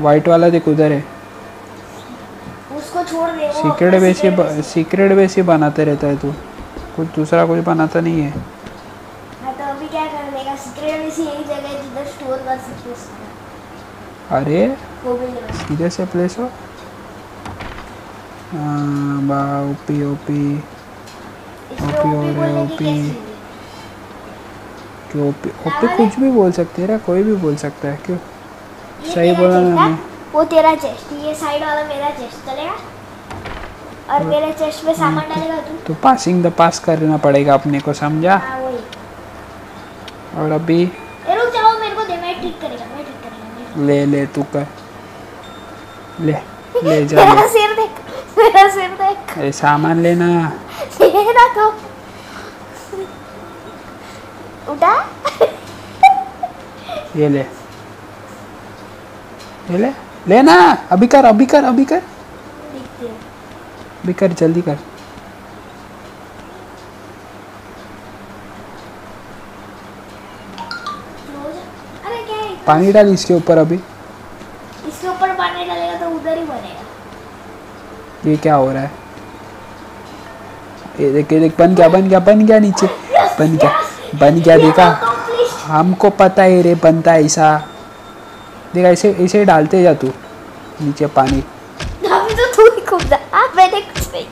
Speaker 1: वाइट वाला देख उधर है।
Speaker 2: उसको छोड़ दे
Speaker 1: सीक्रेट बेस ही सीक्रेट बेस ही बनाते रहता है तू। कुछ दूसरा कुछ बनाता नहीं है।
Speaker 2: हाँ तो अभी क्या कर देगा सीक्रेट में से यही जगह है जिधर स्टोर कर सकते हो।
Speaker 1: अरे सीधे से प्लेस हो? हाँ बा ओपी ओपी। ओपी
Speaker 2: ओपी
Speaker 1: हो है,
Speaker 2: की
Speaker 1: ओपी। क्यों ओपी ओपी कुछ भी बोल सकते हैं रे कोई भी बोल सकता है क्यों? सही बोला मैंने।
Speaker 2: है, वो तेरा चेस्ट ये साइड वाला मेरा चेस्ट चलेगा। और मेरे चेस्ट में सामान डालेगा तू।
Speaker 1: तो पासिंग द पास करना पड़ेगा अपने को समझा?
Speaker 2: हाँ
Speaker 1: और अभी?
Speaker 2: ए रुक जाओ मेरे को दे मैं ठीक करेगा मैं ठीक करेगा मैं
Speaker 1: ले ले तू कर। ले ले जा।
Speaker 2: मेरा सिर देख मेरा सिर देख।
Speaker 1: अरे सामान लेना।
Speaker 2: लेना तो उठा।
Speaker 1: ये ले। ये ले। लेना अभी कर अभी कर अभी कर। अभी कर जल्दी कर। पानी डाल इसके ऊपर अभी।
Speaker 2: इसके ऊपर पानी डालेगा तो उधर ही बनेगा।
Speaker 1: ये क्या हो रहा है? ये देख ये देख बन गया बन गया बन गया नीचे। बन गया। बन गया देखा? हमको पता है रे बनता है ऐसा। देखा ऐसे ऐसे डालते जा तू नीचे पानी।
Speaker 2: तो तू ही कूदा।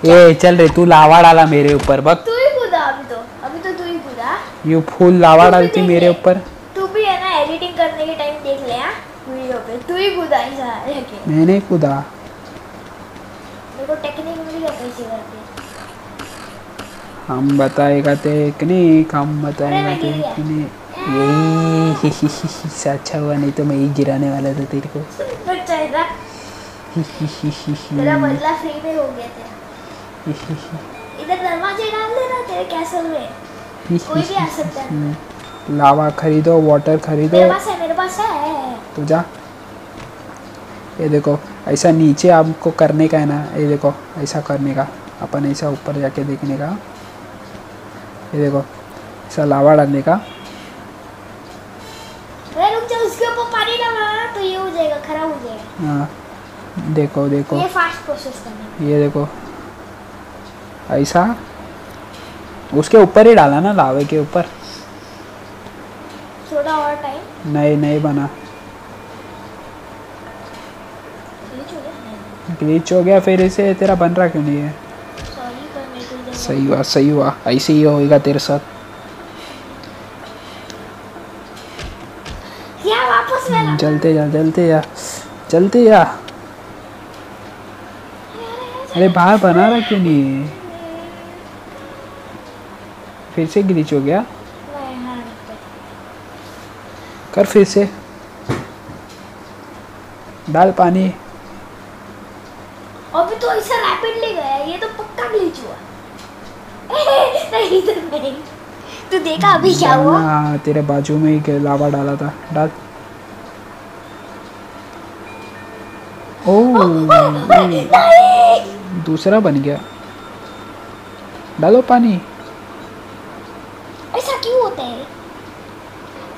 Speaker 1: ए चल रे तू लावा डाला मेरे ऊपर बक।
Speaker 2: तू ही कूदा अभी तो। अभी तो तू ही कूदा।
Speaker 1: ये फूल लावा डालती मेरे ऊपर।
Speaker 2: तू भी है ना एडिटिंग करने के टाइम देख ले हाँ। वीडियो पे। तू ही कूदा ऐसा
Speaker 1: मैंने खुदा
Speaker 2: मेरे को टेक्निक मिल गया कैसे करते
Speaker 1: हम बताएगा टेक्निक हम बताएगा। टेक्निक यही अच्छा हुआ नहीं तो मैं ही गिराने वाला था तेरे को
Speaker 2: तेरा बदला फ्री में हो गया तेरा इधर दरवाजे डाल देना तेरे कैसल में कोई भी आ सकता है
Speaker 1: लावा खरीदो वाटर खरीदो
Speaker 2: मेरे पास है मेरे पास है
Speaker 1: तो जा ये देखो ऐसा नीचे आपको करने का है ना ये देखो ऐसा करने का अपन ऐसा ऊपर जाके देखने का ये देखो ऐसा लावा डालने का।
Speaker 2: अरे रुक जा उसके ऊपर पानी डालना तो ये हो जाएगा खराब हो जाएगा।
Speaker 1: हाँ देखो देखो।
Speaker 2: ये फास्ट प्रोसेस करना
Speaker 1: ये देखो ऐसा। उसके ऊपर ही डाला ना लावे के ऊपर।
Speaker 2: थोड़ा और टाइम
Speaker 1: नहीं नहीं बना। ग्लिच हो गया फिर इसे तेरा बन रहा क्यों नहीं है
Speaker 2: सॉरी पर मेरे को इधर
Speaker 1: सही हुआ सही हुआ ऐसे ही होएगा तेरे साथ चलते जा चलते जा चलते जा अरे बाहर बना रहा क्यों नहीं है फिर से ग्लिच हो गया कर फिर से डाल पानी
Speaker 2: अभी तो ऐसा रैपिडली गया ये तो पक्का ग्लिच हुआ नहीं इधर नहीं। तू देखा अभी क्या हुआ?
Speaker 1: हाँ तेरे बाजू में ही लावा डाला था। डाल। ओ
Speaker 2: नहीं।
Speaker 1: दूसरा बन गया। डालो पानी।
Speaker 2: ऐसा क्यों होता है?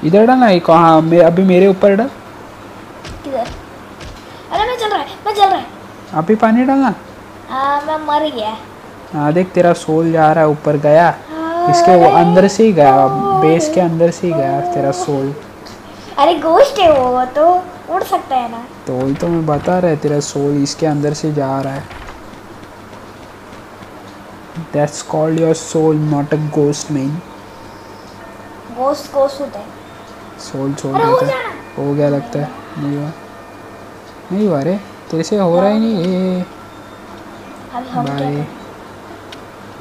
Speaker 1: इधर डालना है कहाँ? मैं अभी मेरे ऊपर डाल।
Speaker 2: किधर? अरे मैं चल रहा है मैं चल रहा है।
Speaker 1: अभी पानी डालना।
Speaker 2: हाँ मैं मर गया।
Speaker 1: हाँ देख तेरा सोल जा रहा है ऊपर गया। इसके वो अंदर से ही गया बेस के अंदर से ही गया तेरा सोल।
Speaker 2: अरे गोश्त है वो तो उड़ सकता है ना।
Speaker 1: तो वही तो मैं बता रहा है तेरा सोल इसके अंदर से जा रहा है। That's called your soul not a ghost man
Speaker 2: गोश्त गोश्त होता है।
Speaker 1: सोल छोड़
Speaker 2: अरे हो
Speaker 1: है। गया लगता है। नहीं हुआ। नहीं हुआ रे। तेरे से हो रहा ही नहीं।
Speaker 2: क्या
Speaker 1: भाई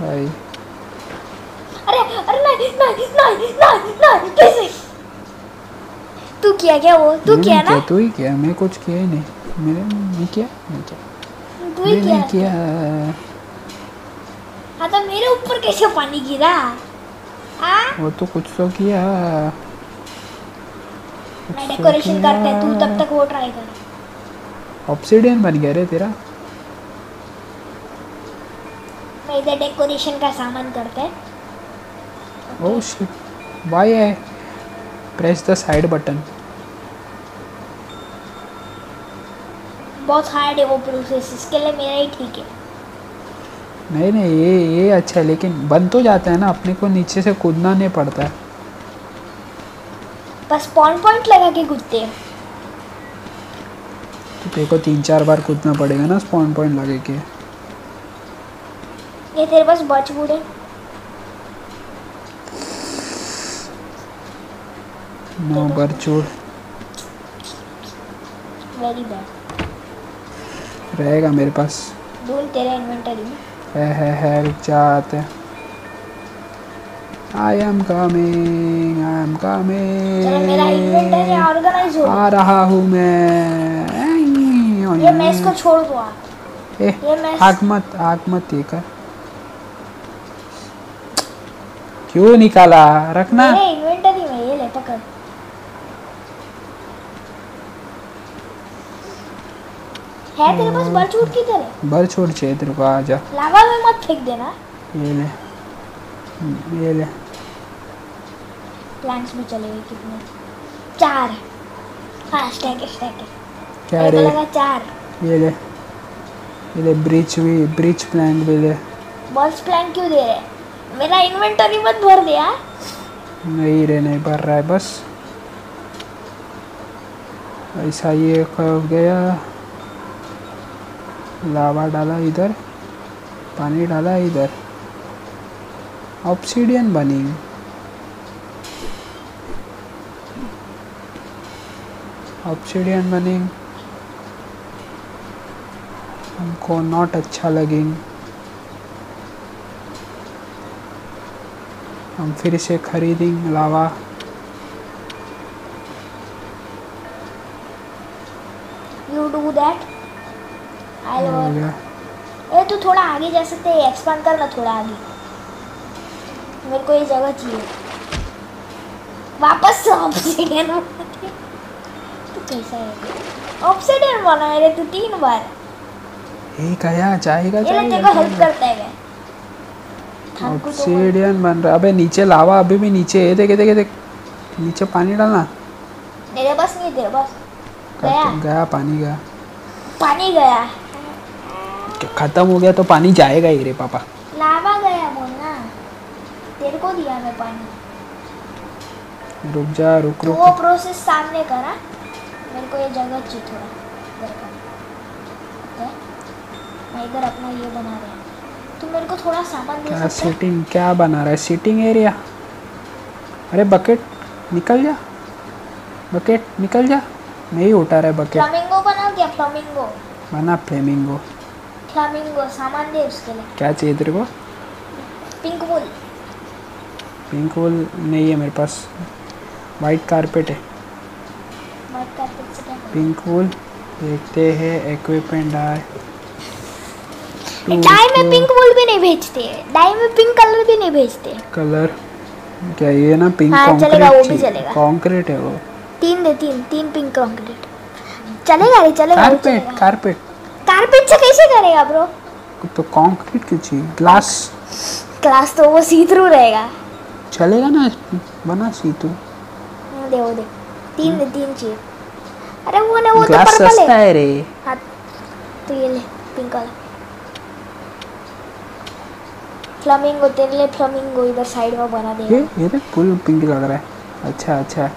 Speaker 1: भाई।
Speaker 2: अरे अरे नहीं नहीं नहीं नहीं नहीं कैसे? तू किया क्या वो? तू किया ना?
Speaker 1: तू ही किया मैं कुछ किया ही नहीं। मैंने नहीं किया नहीं किया।
Speaker 2: तू ही किया।
Speaker 1: किया।
Speaker 2: हाँ तो मेरे ऊपर कैसे पानी गिरा? हाँ?
Speaker 1: वो तो कुछ तो किया।
Speaker 2: मैं डेकोरेशन करते हैं तू तब तक वो ट्राई कर।
Speaker 1: ऑब्सिडियन बन गया रे तेरा।
Speaker 2: इधर डेकोरेशन का सामान करते हैं।
Speaker 1: ओह शिट व्हाई है प्रेस द साइड बटन
Speaker 2: बहुत हार्ड है वो प्रोसेस इसके लिए मेरा ही ठीक है।
Speaker 1: नहीं नहीं ये ये अच्छा है लेकिन बन तो जाता है ना अपने को नीचे से कूदना नहीं पड़ता। है
Speaker 2: बस पॉइंट पॉइंट लगा के कूदते हैं।
Speaker 1: तो तेरे को तीन चार बार कूदना पड़ेगा ना स्पॉन पॉइंट लगे के।
Speaker 2: ये तेरे पास बच बूढ़े।
Speaker 1: नो बरचूड़
Speaker 2: वेरी बैड
Speaker 1: रहेगा मेरे पास।
Speaker 2: ढूंढ तेरे इन्वेंटरी में।
Speaker 1: है है है रुक जा आते। I am coming I am
Speaker 2: चलो मेरा इन्वेंटरी
Speaker 1: कमिंग
Speaker 2: ऑर्गेनाइज हो
Speaker 1: आ रहा हूँ मैं।
Speaker 2: ये मैं इसको छोड़ दो ये मैं
Speaker 1: आग मत आग मत ये कर। क्यों निकाला? रखना।
Speaker 2: इन्वेंटरी में ये ले पकड़ है तेरे पास बलचूट किधर है
Speaker 1: बर छोड़ चाहिए तेरे को आ जा।
Speaker 2: लावा में मत फेंक देना।
Speaker 1: ये ले। ये ले।
Speaker 2: प्लांट्स भी चले गए कितने? चार। हाँ स्टैक है स्टैक है।
Speaker 1: क्या रे?
Speaker 2: लगा चार।
Speaker 1: ये ले। ये ले ब्रिज भी ब्रिज प्लैंक भी ले।
Speaker 2: बॉल्स प्लांट क्यों दे रहे मेरा इन्वेंटरी मत भर दे यार।
Speaker 1: नहीं रे, नहीं भर रहा है, बस। ऐसा ये हो गया। लावा डाला इधर, पानी डाला इधर। ऑप्सीडियन बनी। ऑप्सीडियन बनी। हमको नॉट अच्छा लगेंगे हम फिर से खरीदेंगे lava
Speaker 2: you do that I
Speaker 1: गया।
Speaker 2: ए तू थोड़ा आगे जा सकते है एक्सपांड करना थोड़ा आगे। मेरे को ये जगह चाहिए। वापस से ऑब्सिडियन तू कैसा है? ऑब्सिडियन बना है रे तू तीन बार।
Speaker 1: ये गया जाएगा
Speaker 2: ये तेरे को हेल्प करता है
Speaker 1: ऑब्सीडियन बन रहा अबे नीचे लावा अभी भी नीचे है। देखे देखे देख। नीचे पानी डालना।
Speaker 2: मेरे पास नहीं है, तेरे पास गया।
Speaker 1: गया? पानी गया।
Speaker 2: पानी गया।
Speaker 1: खत्म हो गया तो पानी जाएगा ही रे पापा।
Speaker 2: लावा गया बोलना तेरे को दिया मैं पानी।
Speaker 1: रुक जा रुक रुक।
Speaker 2: वो प्रोसेस सामने करा मेरे को ये जगह चाहिए थोड़ा। इधर का मैं इधर अपना ये बना रहा हूँ। तू मेरे को थोड़ा सामान दे
Speaker 1: क्या
Speaker 2: सकता है?
Speaker 1: सीटिंग क्या बना रहा है? सीटिंग एरिया अरे बकेट निकल जा। बकेट निकल जा। नहीं उठा रहा है बकेट
Speaker 2: फ्लामिंगो बना क्या? फ्लामिंगो
Speaker 1: बना फ्लेमिंगो
Speaker 2: फ्लामिंगो सामान दे उसके लिए।
Speaker 1: क्या चाहिए तेरे को?
Speaker 2: पिंक वुल
Speaker 1: पिंक वुल नहीं है मेरे पास। वाइट कारपेट है।
Speaker 2: व्हाइट कार्पेट से क्या
Speaker 1: पिंक वुल देखते हैं इक्विपमेंट आए।
Speaker 2: डाई में पिंक वुल भी नहीं भेजते डाई में पिंक कलर भी नहीं भेजते
Speaker 1: कलर क्या ये ना पिंक
Speaker 2: हाँ, चलेगा, वो भी चलेगा।
Speaker 1: कॉन्क्रीट है वो।
Speaker 2: तीन दे तीन तीन पिंक कंक्रीट चलेगा रे चलेगा
Speaker 1: कारपेट कारपेट
Speaker 2: कारपेट से कैसे करेगा ब्रो
Speaker 1: तो कंक्रीट की चाहिए ग्लास
Speaker 2: क्लास तो वो सी थ्रू रहेगा।
Speaker 1: चलेगा ना बना सी
Speaker 2: हम्म, दे वो दे। तीन दे तीन चाहिए। अरे वो ना वो तो
Speaker 1: ग्लास
Speaker 2: पर्पल
Speaker 1: सस्ता
Speaker 2: है
Speaker 1: है रे।
Speaker 2: हाँ तो ये ले पिंक वाला फ्लामिंगो तेरे लिए फ्लामिंगो इधर साइड में बना
Speaker 1: ये
Speaker 2: देगा
Speaker 1: ये देख फुल पिंक लग रहा है। अच्छा अच्छा।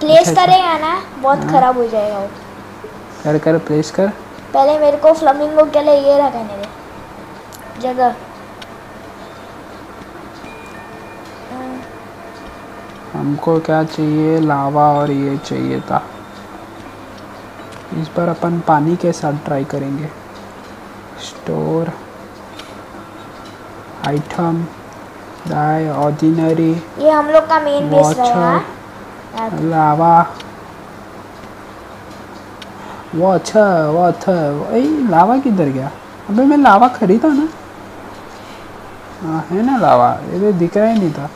Speaker 2: प्लेस
Speaker 1: अच्छा,
Speaker 2: करेगा ना बहुत
Speaker 1: हाँ।
Speaker 2: खराब हो जाएगा वो।
Speaker 1: कर कर प्लेस कर।
Speaker 2: पहले मेरे को फ्लामिंगो के लिए ये रखने दे जगह।
Speaker 1: हमको क्या चाहिए? लावा और ये चाहिए था। इस बार अपन पानी के साथ ट्राई करेंगे। स्टोर आइटम डाई ऑर्डिनरी
Speaker 2: ये हम लोग का मेन बेस रहेगा
Speaker 1: वाटर
Speaker 2: याद-
Speaker 1: लावा वाटर वाटर ए लावा किधर गया? अबे मैं लावा खरीदा ना। हाँ है ना लावा? ये तो दिख रहा ही नहीं था।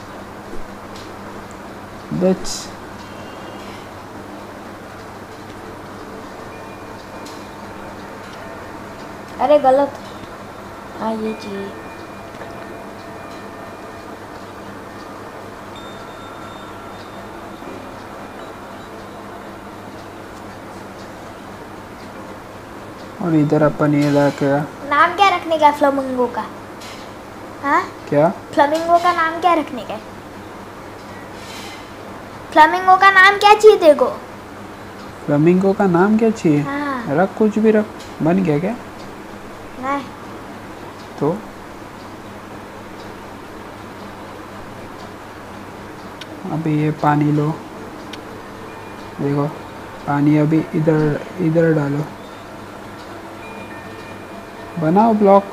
Speaker 1: लेट्स
Speaker 2: अरे गलत। हाँ ये चाहिए
Speaker 1: और इधर अपन ये रखेगा
Speaker 2: नाम क्या रखने का फ्लमिंगो का? हाँ?
Speaker 1: क्या?
Speaker 2: फ्लमिंगो का नाम क्या रखने का फ्लमिंगो का नाम क्या चाहिए देखो
Speaker 1: फ्लमिंगो का नाम क्या चाहिए?
Speaker 2: हाँ।
Speaker 1: रख कुछ भी रख। बन गया क्या?
Speaker 2: नहीं
Speaker 1: तो? अभी ये पानी लो। देखो पानी अभी इधर इधर डालो। बनाओ ब्लॉक।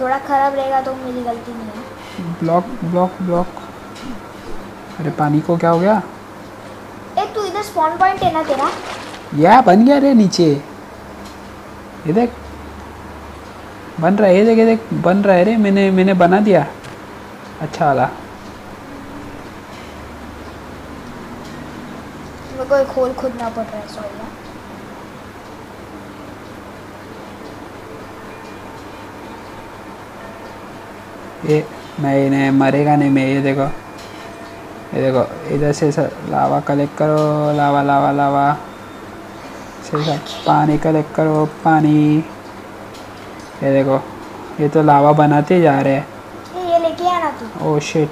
Speaker 2: थोड़ा खराब रहेगा तो मेरी गलती नहीं है।
Speaker 1: Block block block. अरे पानी को क्या हो गया?
Speaker 2: ए तू इधर स्पॉन पॉइंट है ना तेरा?
Speaker 1: या बन गया रे नीचे। ये देख। बन रहा है ये देख ये देख। बन रहा है रे मैंने मैंने बना दिया। अच्छा वाला।
Speaker 2: मेरे को एक होल खोदना पड़ रहा है सॉरी हाँ।
Speaker 1: ये नहीं नहीं मरेगा नहीं मैं ये देखो। ये देखो इधर से लावा कलेक्ट करो लावा लावा लावा से पानी कलेक्ट करो पानी। ये देखो ये तो लावा बनाते जा रहे हैं।
Speaker 2: ये लेके आना तू।
Speaker 1: ओ शिट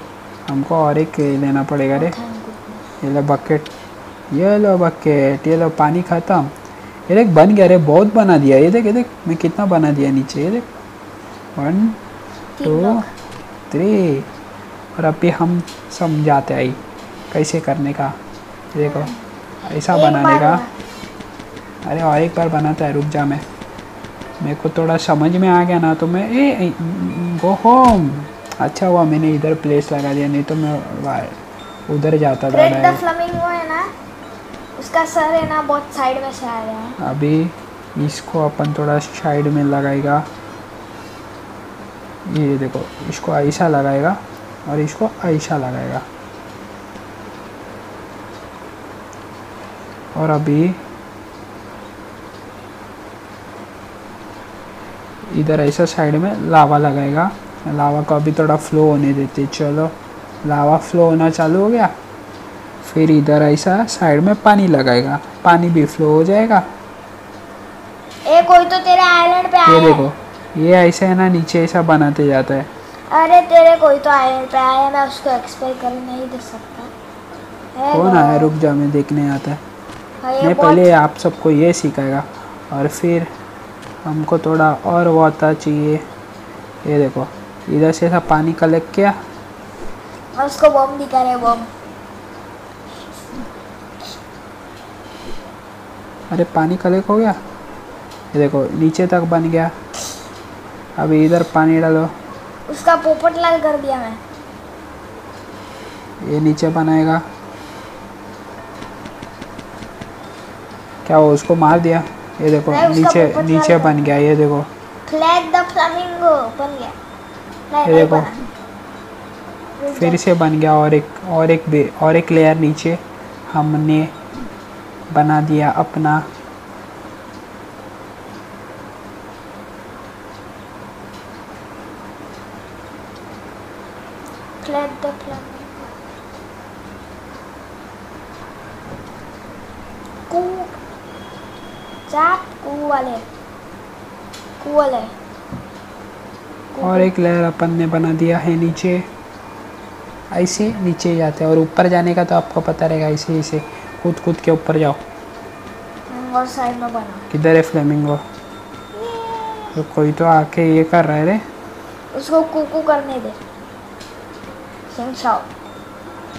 Speaker 1: हमको और एक लेना पड़ेगा रे। ये लो बकेट ये लो बकेट ये लो पानी खत्म। ये देख बन गया रे बहुत बना दिया। ये देख ये देख मैं कितना बना दिया नीचे ये देख। वन टू थ्री और अभी हम समझाते आई कैसे करने का। देखो ऐसा बनाने का। अरे और एक बार बनाता है रुक जा मैं। मेरे को थोड़ा समझ में आ गया ना तो मैं ए गो होम अच्छा हुआ मैंने इधर प्लेस लगा दिया नहीं तो मैं उधर जाता था
Speaker 2: उसका सर है ना, बहुत साइड में से आ रहा है।
Speaker 1: अभी इसको अपन थोड़ा साइड में लगाएगा। ये देखो, इसको ऐसा लगाएगा और इसको ऐसा लगाएगा। और अभी इधर ऐसा साइड में लावा लगाएगा। लावा को अभी थोड़ा फ्लो होने देते, चलो। लावा फ्लो होना चालू हो गया? फिर इधर ऐसा साइड में पानी लगाएगा। पानी भी फ्लो हो जाएगा।
Speaker 2: ए कोई तो तेरे आइलैंड पे
Speaker 1: ये
Speaker 2: आया है।
Speaker 1: देखो ये ऐसे है ना नीचे ऐसा बनाते जाता है।
Speaker 2: अरे तेरे कोई तो आइलैंड पे आया मैं उसको एक्सप्लेन कर नहीं दे सकता।
Speaker 1: कौन आया रुक जा मैं देखने आता है।
Speaker 2: हाँ,
Speaker 1: मैं पहले आप सबको ये सिखाएगा। और फिर हमको थोड़ा और वाटर चाहिए। ये देखो इधर से ऐसा पानी कलेक्ट किया।
Speaker 2: उसको बम दिखा रहे बम
Speaker 1: अरे पानी कलेक्ट हो गया? ये देखो नीचे तक बन गया। अभी इधर पानी डालो।
Speaker 2: उसका पोपट लाल कर दिया मैं।
Speaker 1: ये नीचे बनाएगा। क्या वो उसको मार दिया? ये देखो नीचे नीचे बन गया ये देखो।
Speaker 2: फ्लैग द फ्लामिंगो बन गया।
Speaker 1: ये देखो। फिर से बन गया और एक और एक और एक लेयर नीचे। हमने बना दिया अपना। और एक लेयर अपन ने बना दिया है नीचे। ऐसे नीचे जाते हैं और ऊपर जाने का तो आपको पता रहेगा ऐसे ऐसे। कूद कूद के ऊपर जाओ।
Speaker 2: साइड में बना।
Speaker 1: किधर है फ्लेमिंगो तो कोई तो आके ये कर रहा है रे।
Speaker 2: उसको कुकू करने दे।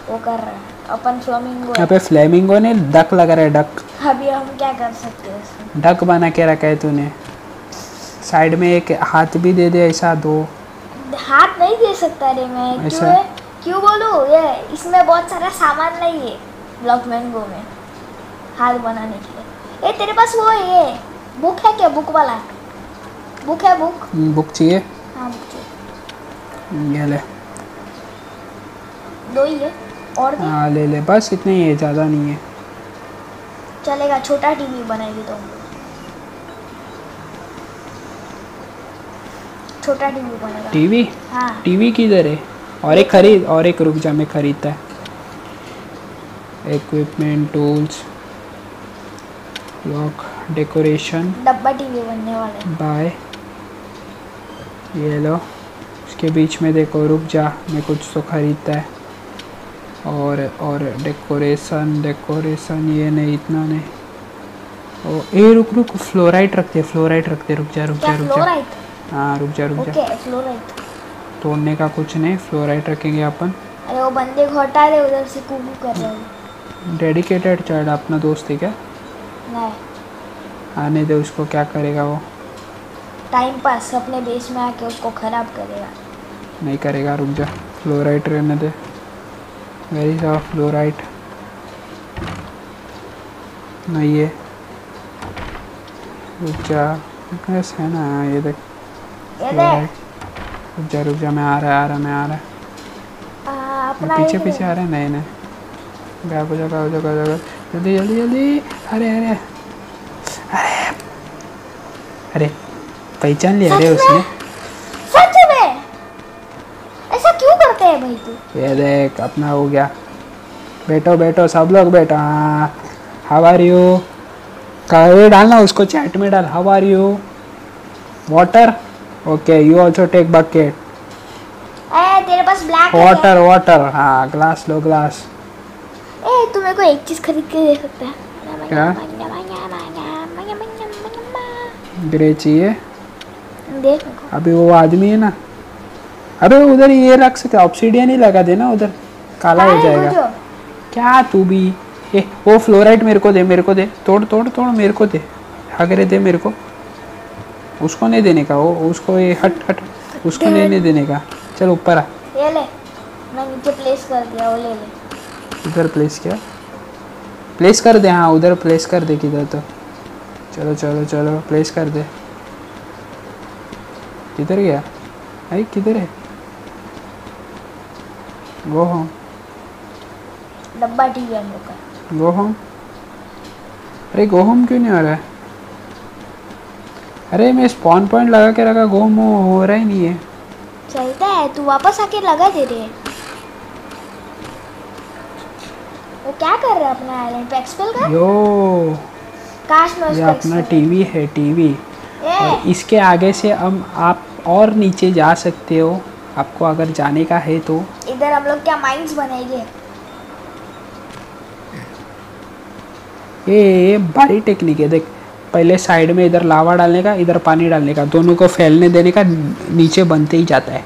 Speaker 2: वो कर रहा है। अपन फ्लामिंगो
Speaker 1: यहाँ पे फ्लेमिंगो ने डक लगा रहा है डक
Speaker 2: अभी हम क्या कर सकते हैं
Speaker 1: डक बना के रखा है तूने। साइड में एक हाथ भी दे दे ऐसा दो।
Speaker 2: हाथ नहीं दे सकता रे मैं। क्यों
Speaker 1: ऐसा?
Speaker 2: क्यों बोलूँ? ये इसमें बहुत सारा सामान नहीं है। ब्लॉक मैंगो में हाथ बनाने के लिए। ए तेरे पास वो है ये बुक है क्या? बुक वाला? बुक है बुक?
Speaker 1: हम्म, बुक चाहिए?
Speaker 2: हाँ रुक जाओ
Speaker 1: ये ले।
Speaker 2: दो ही है। और दे
Speaker 1: हाँ ले ले। बस इतने ही है ज़्यादा नहीं है।
Speaker 2: चलेगा छोटा टीवी बनाएगी तो। छोटा टीवी बनेगा।
Speaker 1: टीवी?
Speaker 2: हाँ।
Speaker 1: टीवी किधर है? और एक खरीद और एक रुक जा मैं खरीदता है। इक्विपमेंट टूल्स लॉक डेकोरेशन
Speaker 2: डब्बा टीवी बनने वाला है।
Speaker 1: बाय ये लो उसके बीच में देखो रुक जा मैं कुछ तो खरीदता है। और और डेकोरेशन डेकोरेशन ये नहीं इतना नहीं। ओ ए रुक रुक फ्लोराइट रखते फ्लोराइट रखते रुक जा रुक जा रुक जा। हाँ रुक जा रुक जा।
Speaker 2: ओके फ्लोराइट
Speaker 1: तोड़ने का कुछ नहीं फ्लोराइट रखेंगे अपन।
Speaker 2: अरे वो बंदे हटा रहे उधर से कुकू कर रहे हैं।
Speaker 1: डेडिकेटेड चाइल्ड अपना दोस्त है क्या?
Speaker 2: नहीं।
Speaker 1: आने दे उसको क्या करेगा वो?
Speaker 2: टाइम पास अपने देश में आके उसको खराब करेगा।
Speaker 1: नहीं करेगा रुक जा। फ्लोराइट रहने दे। वेरी सा फ्लोराइट नहीं है। रुक जा। कैसे है ना ये देख।
Speaker 2: ये देख।
Speaker 1: रुक जा रुक जा मैं आ रहा है आ रहा मैं आ रहा है।
Speaker 2: अपना
Speaker 1: पीछे पीछे आ रहे हैं नहीं नहीं गायब हो जा गायब हो जा गायब हो जल्दी जल्दी जल्दी। अरे अरे। अरे। अरे पहचान लिया अरे उसने।
Speaker 2: सच में? ऐसा क्यों करते हैं भाई तू?
Speaker 1: ये देख अपना हो गया। बैठो बैठो सब लोग बैठो। हाँ। हाउ आर यू ये डालना उसको चैट में डाल। How are you water okay you also take bucket
Speaker 2: a तेरे पास ब्लैक
Speaker 1: वाटर वाटर हाँ ग्लास लो ग्लास
Speaker 2: तू मेरे को एक चीज़ खरीद के दे सकता है
Speaker 1: क्या? ग्रे चाहिए
Speaker 2: देख
Speaker 1: अभी वो आदमी है ना अबे उधर ये रख सकते ऑप्सीडियन ही लगा देना उधर काला हो जाएगा क्या तू भी ए वो फ्लोराइट मेरे को दे मेरे को दे तोड़ तोड़ तोड़ मेरे को दे अगरे दे मेरे को उसको नहीं देने का वो उसको ये हट हट उसको नहीं नहीं देने का चल ऊपर आ
Speaker 2: ये ले मैं नीचे प्लेस कर दिया वो ले ले
Speaker 1: उधर प्लेस किया? प्लेस कर दे हाँ उधर प्लेस कर दे किधर तो। चलो चलो चलो प्लेस कर दे। किधर गया? अरे किधर है? गो होम
Speaker 2: डब्बा हम लोग का।
Speaker 1: गो होम अरे गो होम क्यों नहीं आ रहा है? अरे मैं स्पॉन पॉइंट लगा के रखा गो होम हो रहा ही नहीं है।
Speaker 2: चलता है तू वापस आके लगा दे रहे वो क्या कर रहा है अपना आइलैंड पे एक्सपेल कर।
Speaker 1: यो
Speaker 2: काश मैं
Speaker 1: ये अपना टीवी है टीवी। और इसके आगे से हम आप और नीचे जा सकते हो। आपको अगर जाने का है तो।
Speaker 2: इधर हम लोग क्या माइंस बनाएँगे
Speaker 1: ये ये बड़ी टेक्निक है देख। पहले साइड में इधर लावा डालने का इधर पानी डालने का। दोनों को फैलने देने का नीचे बनते ही जाता है।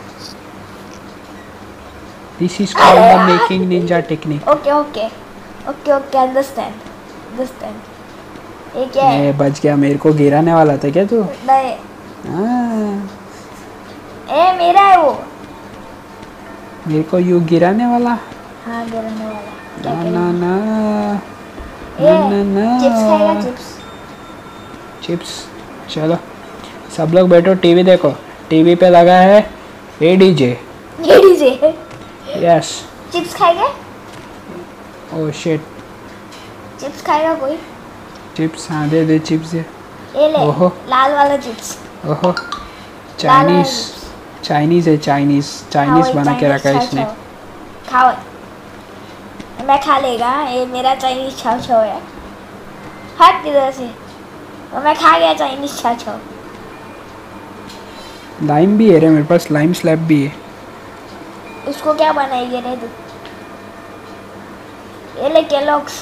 Speaker 1: This is called the making ninja technique
Speaker 2: okay okay okay okay understand understand ये क्या है
Speaker 1: बच गया मेरे को गिराने वाला था क्या तू?
Speaker 2: नहीं।
Speaker 1: हाँ,
Speaker 2: ए मेरा है वो।
Speaker 1: मेरे को यू गिराने वाला।
Speaker 2: हाँ गिरने वाला। क्या
Speaker 1: ना
Speaker 2: करें?
Speaker 1: ना ना।
Speaker 2: ए
Speaker 1: ना ना
Speaker 2: चिप्स खाएगा
Speaker 1: ना
Speaker 2: चिप्स।
Speaker 1: चिप्स। चलो सब लोग बैठो टीवी देखो। टीवी पे लगा है ए डी जे।
Speaker 2: ये डीजे
Speaker 1: यस
Speaker 2: चिप्स खाएगा?
Speaker 1: ओ शिट
Speaker 2: चिप्स खाएगा कोई?
Speaker 1: चिप्स हाँ दे दे चिप्स दे
Speaker 2: ये ले
Speaker 1: ओहो।
Speaker 2: लाल वाला चिप्स
Speaker 1: ओहो। चाइनीज़ चाइनीज़ है चाइनीज़ चाइनीज़ बना के रखा है इसने।
Speaker 2: खाओ। मैं खा लेगा ये मेरा चाइनीज़ छाव छाव है हट इधर से। तो मैं खा गया चाइनीज़ छाव छाव
Speaker 1: लाइम भी है रे मेरे पास लाइम स्लैब भी है।
Speaker 2: उसको क्या बनाएँगे रे तू ये ले केलॉग्स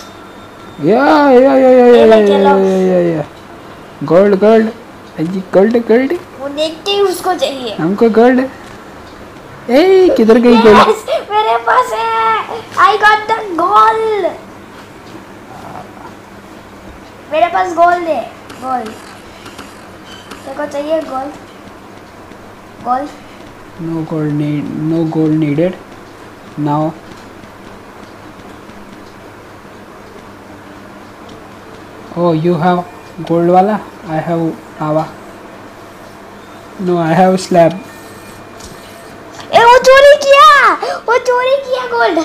Speaker 1: या या या या या
Speaker 2: ये ले
Speaker 1: या
Speaker 2: Kellogg's।
Speaker 1: या या या गोल्ड गोल्ड जी गोल्ड गोल्ड
Speaker 2: वो देखते ही उसको चाहिए।
Speaker 1: हमको गोल्ड ए किधर गई गोल्ड
Speaker 2: मेरे पास है। आई गॉट द गोल्ड मेरे पास गोल्ड है। गोल्ड तेरे को चाहिए gold gold
Speaker 1: no gold need no gold needed now Oh, you have gold wala? I have lava. No, I have slab.
Speaker 2: वो चोरी किया! वो चोरी किया गोल्ड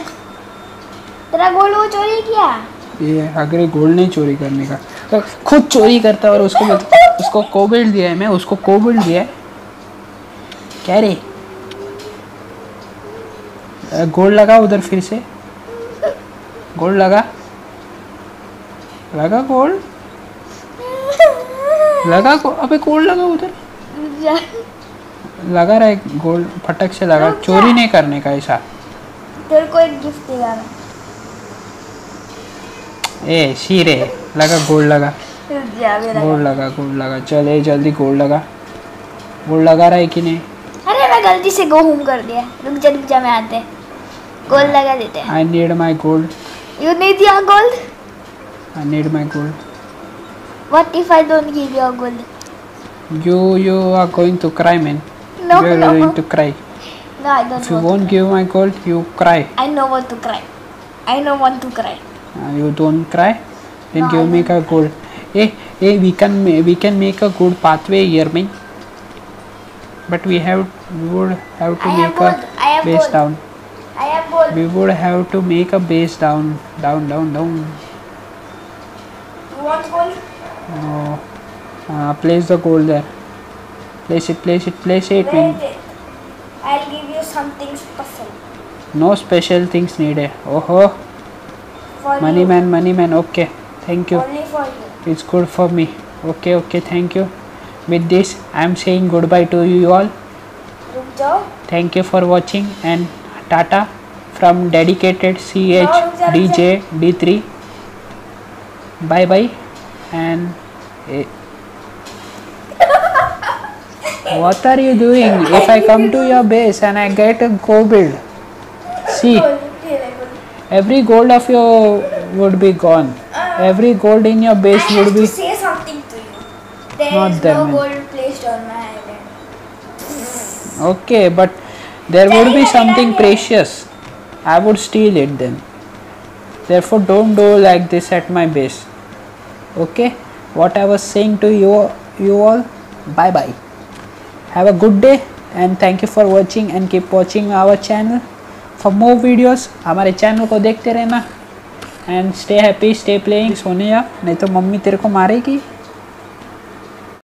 Speaker 2: तेरा गोल्ड वो चोरी किया?
Speaker 1: ये अगर गोल्ड नहीं चोरी करने का तो खुद चोरी करता और उसको बता- उसको कोबिल्ड दिया है मैं उसको कोबिल्ड दिया है। क्या रे? गोल्ड लगा उधर फिर से। गोल्ड लगा। लगा गोल्ड लगा गो- अबे गोल्ड लगा उधर। लगा रहा है गोल्ड फटक से लगा चोरी नहीं करने का ऐसा।
Speaker 2: तेरे को एक गिफ्ट मैं।
Speaker 1: ए शीरे लगा गोल्ड लगा। गोल्ड लगा गोल्ड लगा चल ए जल्दी गोल्ड लगा। गोल्ड लगा रहा है कि नहीं?
Speaker 2: अरे मैं गलती से गो होम कर दिया। रुक जा रुक जा मैं आते। गोल्ड लगा देते हैं।
Speaker 1: I need my gold
Speaker 2: you need your gold
Speaker 1: I need my gold.
Speaker 2: What if I don't give you a gold?
Speaker 1: You you are going to cry, man.
Speaker 2: No,
Speaker 1: you are
Speaker 2: no.
Speaker 1: going to cry.
Speaker 2: No, I don't.
Speaker 1: If you won't give my gold, you cry.
Speaker 2: I don't want to cry. I don't want to cry.
Speaker 1: Uh, you don't cry. Then
Speaker 2: no,
Speaker 1: give me a gold. Hey, hey, we can we can make a good pathway here, man. But we have we would have to
Speaker 2: I
Speaker 1: make a base
Speaker 2: gold.
Speaker 1: down.
Speaker 2: I have gold.
Speaker 1: We would have to make a base down, down, down, down.
Speaker 2: One goal?
Speaker 1: No. Uh, place the goal there. Place it, place it, place it.
Speaker 2: Wait. I'll give you something special.
Speaker 1: No special things needed. Oh
Speaker 2: ho.
Speaker 1: Money
Speaker 2: you.
Speaker 1: man, money man. Okay. Thank you.
Speaker 2: Only for you.
Speaker 1: It's good for me. Okay, okay. Thank you. With this, I'm saying goodbye to you all. Thank you for watching and Tata from dedicated CH DJ D3 bye bye. And eh, what are you doing? If I come to your base and I get a gold see
Speaker 2: oh,
Speaker 1: every gold of your would be gone. Uh, every gold in your base would be
Speaker 2: say something to you. There is
Speaker 1: not
Speaker 2: no gold placed on my island.
Speaker 1: Okay but there would be something precious. I would steal it then. Therefore don't do like this at my base. Okay, what I was saying to you, you all, bye bye. Have a good day and thank you for watching and keep watching our channel. For more videos, हमारे channel को देखते रहना and stay happy stay playing सोने nahi नहीं तो mummy तेरे को मारेगी